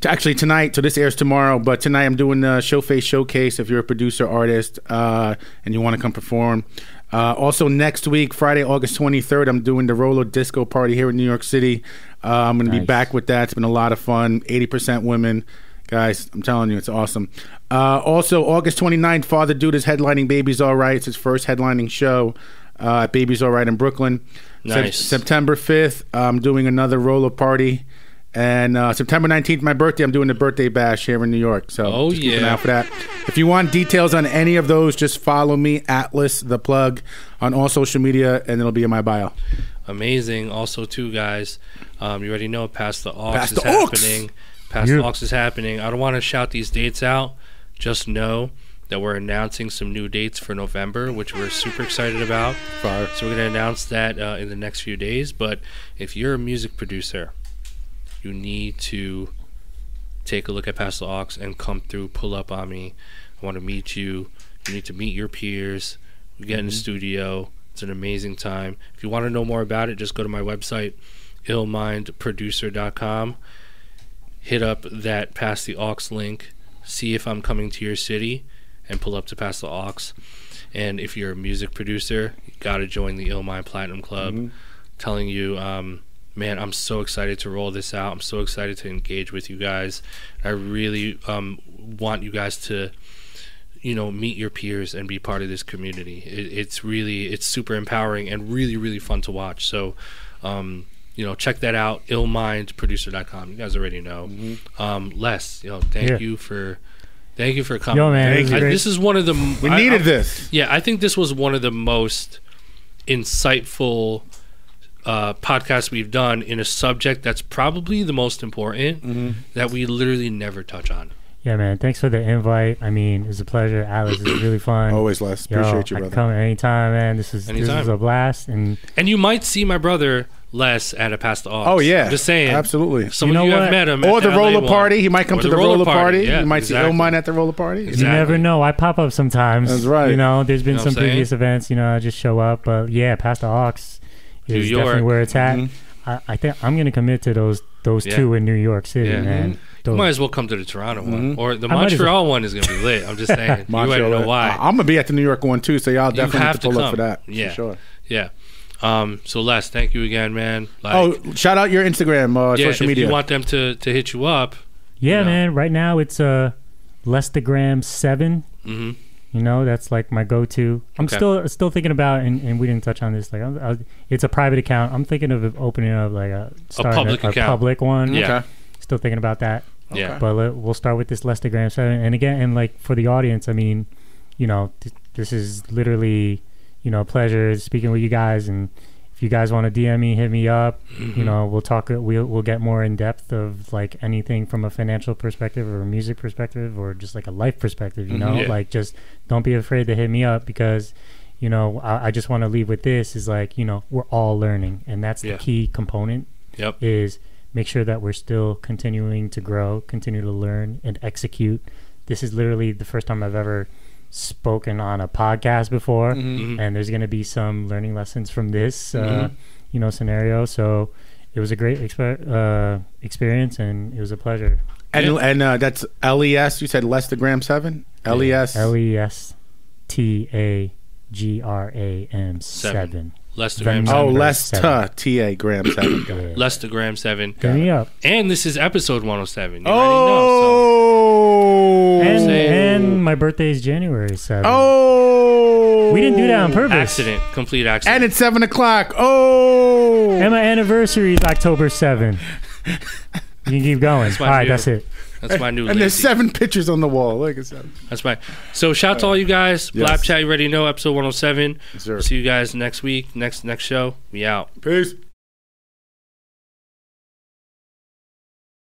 t- actually tonight, so this airs tomorrow, but tonight I'm doing the Showface Showcase. If you're a producer, artist, uh, and you want to come perform. Uh, also next week, Friday, August 23rd, I'm doing the Roller Disco Party here in New York City. Uh, I'm going to be back with that. It's been a lot of fun. 80% women. Guys, I'm telling you, it's awesome. Uh, also, August 29th, Father Dude is headlining Baby's All Right. It's his first headlining show uh, at Baby's All Right in Brooklyn. Nice. September 5th, I'm doing another roller party. And uh, September 19th, my birthday, I'm doing the birthday bash here in New York. So Oh, just keep an eye yeah. out for that. If you want details on any of those, just follow me, Atlas the Plug, on all social media, and it'll be in my bio. Amazing. Also, too, guys, um, you already know Pass the Aux Pass is the happening. Pass Yeah. the Aux is happening. I don't want to shout these dates out. Just know that we're announcing some new dates for November, which we're super excited about. Fire. So we're going to announce that uh, in the next few days. But if you're a music producer, you need to take a look at Pass the Aux and come through, pull up on me. I want to meet you. You need to meet your peers. We get in the studio. It's an amazing time. If you want to know more about it, just go to my website, illmindproducer.com. hit up that Pass the Aux link, see if I'm coming to your city, and pull up to Pass the Aux. And if you're a music producer, you got to join the Illmind Platinum Club. Telling you, um, man, I'm so excited to roll this out. I'm so excited to engage with you guys. I really um, want you guys to you know meet your peers and be part of this community it, it's really it's super empowering and really really fun to watch so um you know check that out illmindproducer.com you guys already know um les you know thank Yeah. you for thank you for coming Yo, man, Thank it. I- this is one of the We I- needed I- this. yeah i think this was one of the most insightful uh, podcasts we've done in a subject that's probably the most important Mm-hmm. that we literally never touch on Yeah, man. Thanks for the invite. I mean, it was a pleasure. Alex, it was really fun. Always, Les. Yo, Appreciate you, I brother. come anytime, man. This is this is a blast, and And you might see my brother Les at a Pass the Aux. Oh yeah, I'm just saying. absolutely. Some You of know you have met him. Or at the LA roller one. party. He might come Or to the, roller party. Yeah, you might exactly. see Illmind at the roller party. you never know. I pop up sometimes. That's right. You know, there's been You know some previous events. You know, I just show up. But yeah, Pass the Aux New is York. definitely where it's at. Mhm. I, I think I'm gonna commit to those those Yeah. two in New York City, Yeah. man. You Those- might as well come to the Toronto one, Mhm. or the I might as Montreal one is going to be lit. I'm just saying. you might Montreal. know why. I- I'm gonna be at the New York one too, so y'all definitely have have to to pull come. up for that. Yeah. for sure. yeah. Um, so Les, thank you again, man. Like, Oh, shout out your Instagram, uh, yeah. social if media. you want them to to hit you up, yeah, you know. man. Right now it's uh, Lestagram seven. hmm You know, that's like my go-to. I'm Okay. still still thinking about, and, and we didn't touch on this. Like, I'm, I, it's a private account. I'm thinking of opening up like a starting public a, account. public one. Yeah. Okay. Still thinking about that. yeah. But let, we'll start with this Lestagram seven. And again, and like for the audience, I mean, you know, th- this is literally, you know, a pleasure speaking with you guys. And if you guys want to DM me, hit me up. Mhm. You know, we'll talk. We'll we'll get more in depth of like anything from a financial perspective or a music perspective or just like a life perspective. You Mhm. know, Yeah. like just don't be afraid to hit me up because. You know, I, I just want to leave with this is like, you know, we're all learning. And that's the Yeah. key component Yep. is make sure that we're still continuing to grow, continue to learn and execute. This is literally the first time I've ever spoken on a podcast before, Mhm. Mhm. and there's going to be some learning lessons from this, uh, Mhm. you know, scenario. So it was a great exper- uh, experience, and it was a pleasure. And Yeah. and uh, that's LES. You said Lestagram seven. E LES. L e s t a g r a m Seven. Seven. Lestagram The Oh, number Lesta. T A Gram seven. Yeah. Lestagram seven, Hit me up. and this is episode 107. You already know. Oh. And, and my birthday is January 7th. Oh. We didn't do that on purpose. accident, complete accident. And it's seven o'clock. Oh. And my anniversary is October 7th. You can keep going. All right, All my right, new- that's it. That's my new. and there's seven pictures on the wall. Like I said, That's my. So shout to all you guys. Yes. Blap chat, you already know episode 107. Yes, sir. See you guys next week. Next next show. We out. Peace.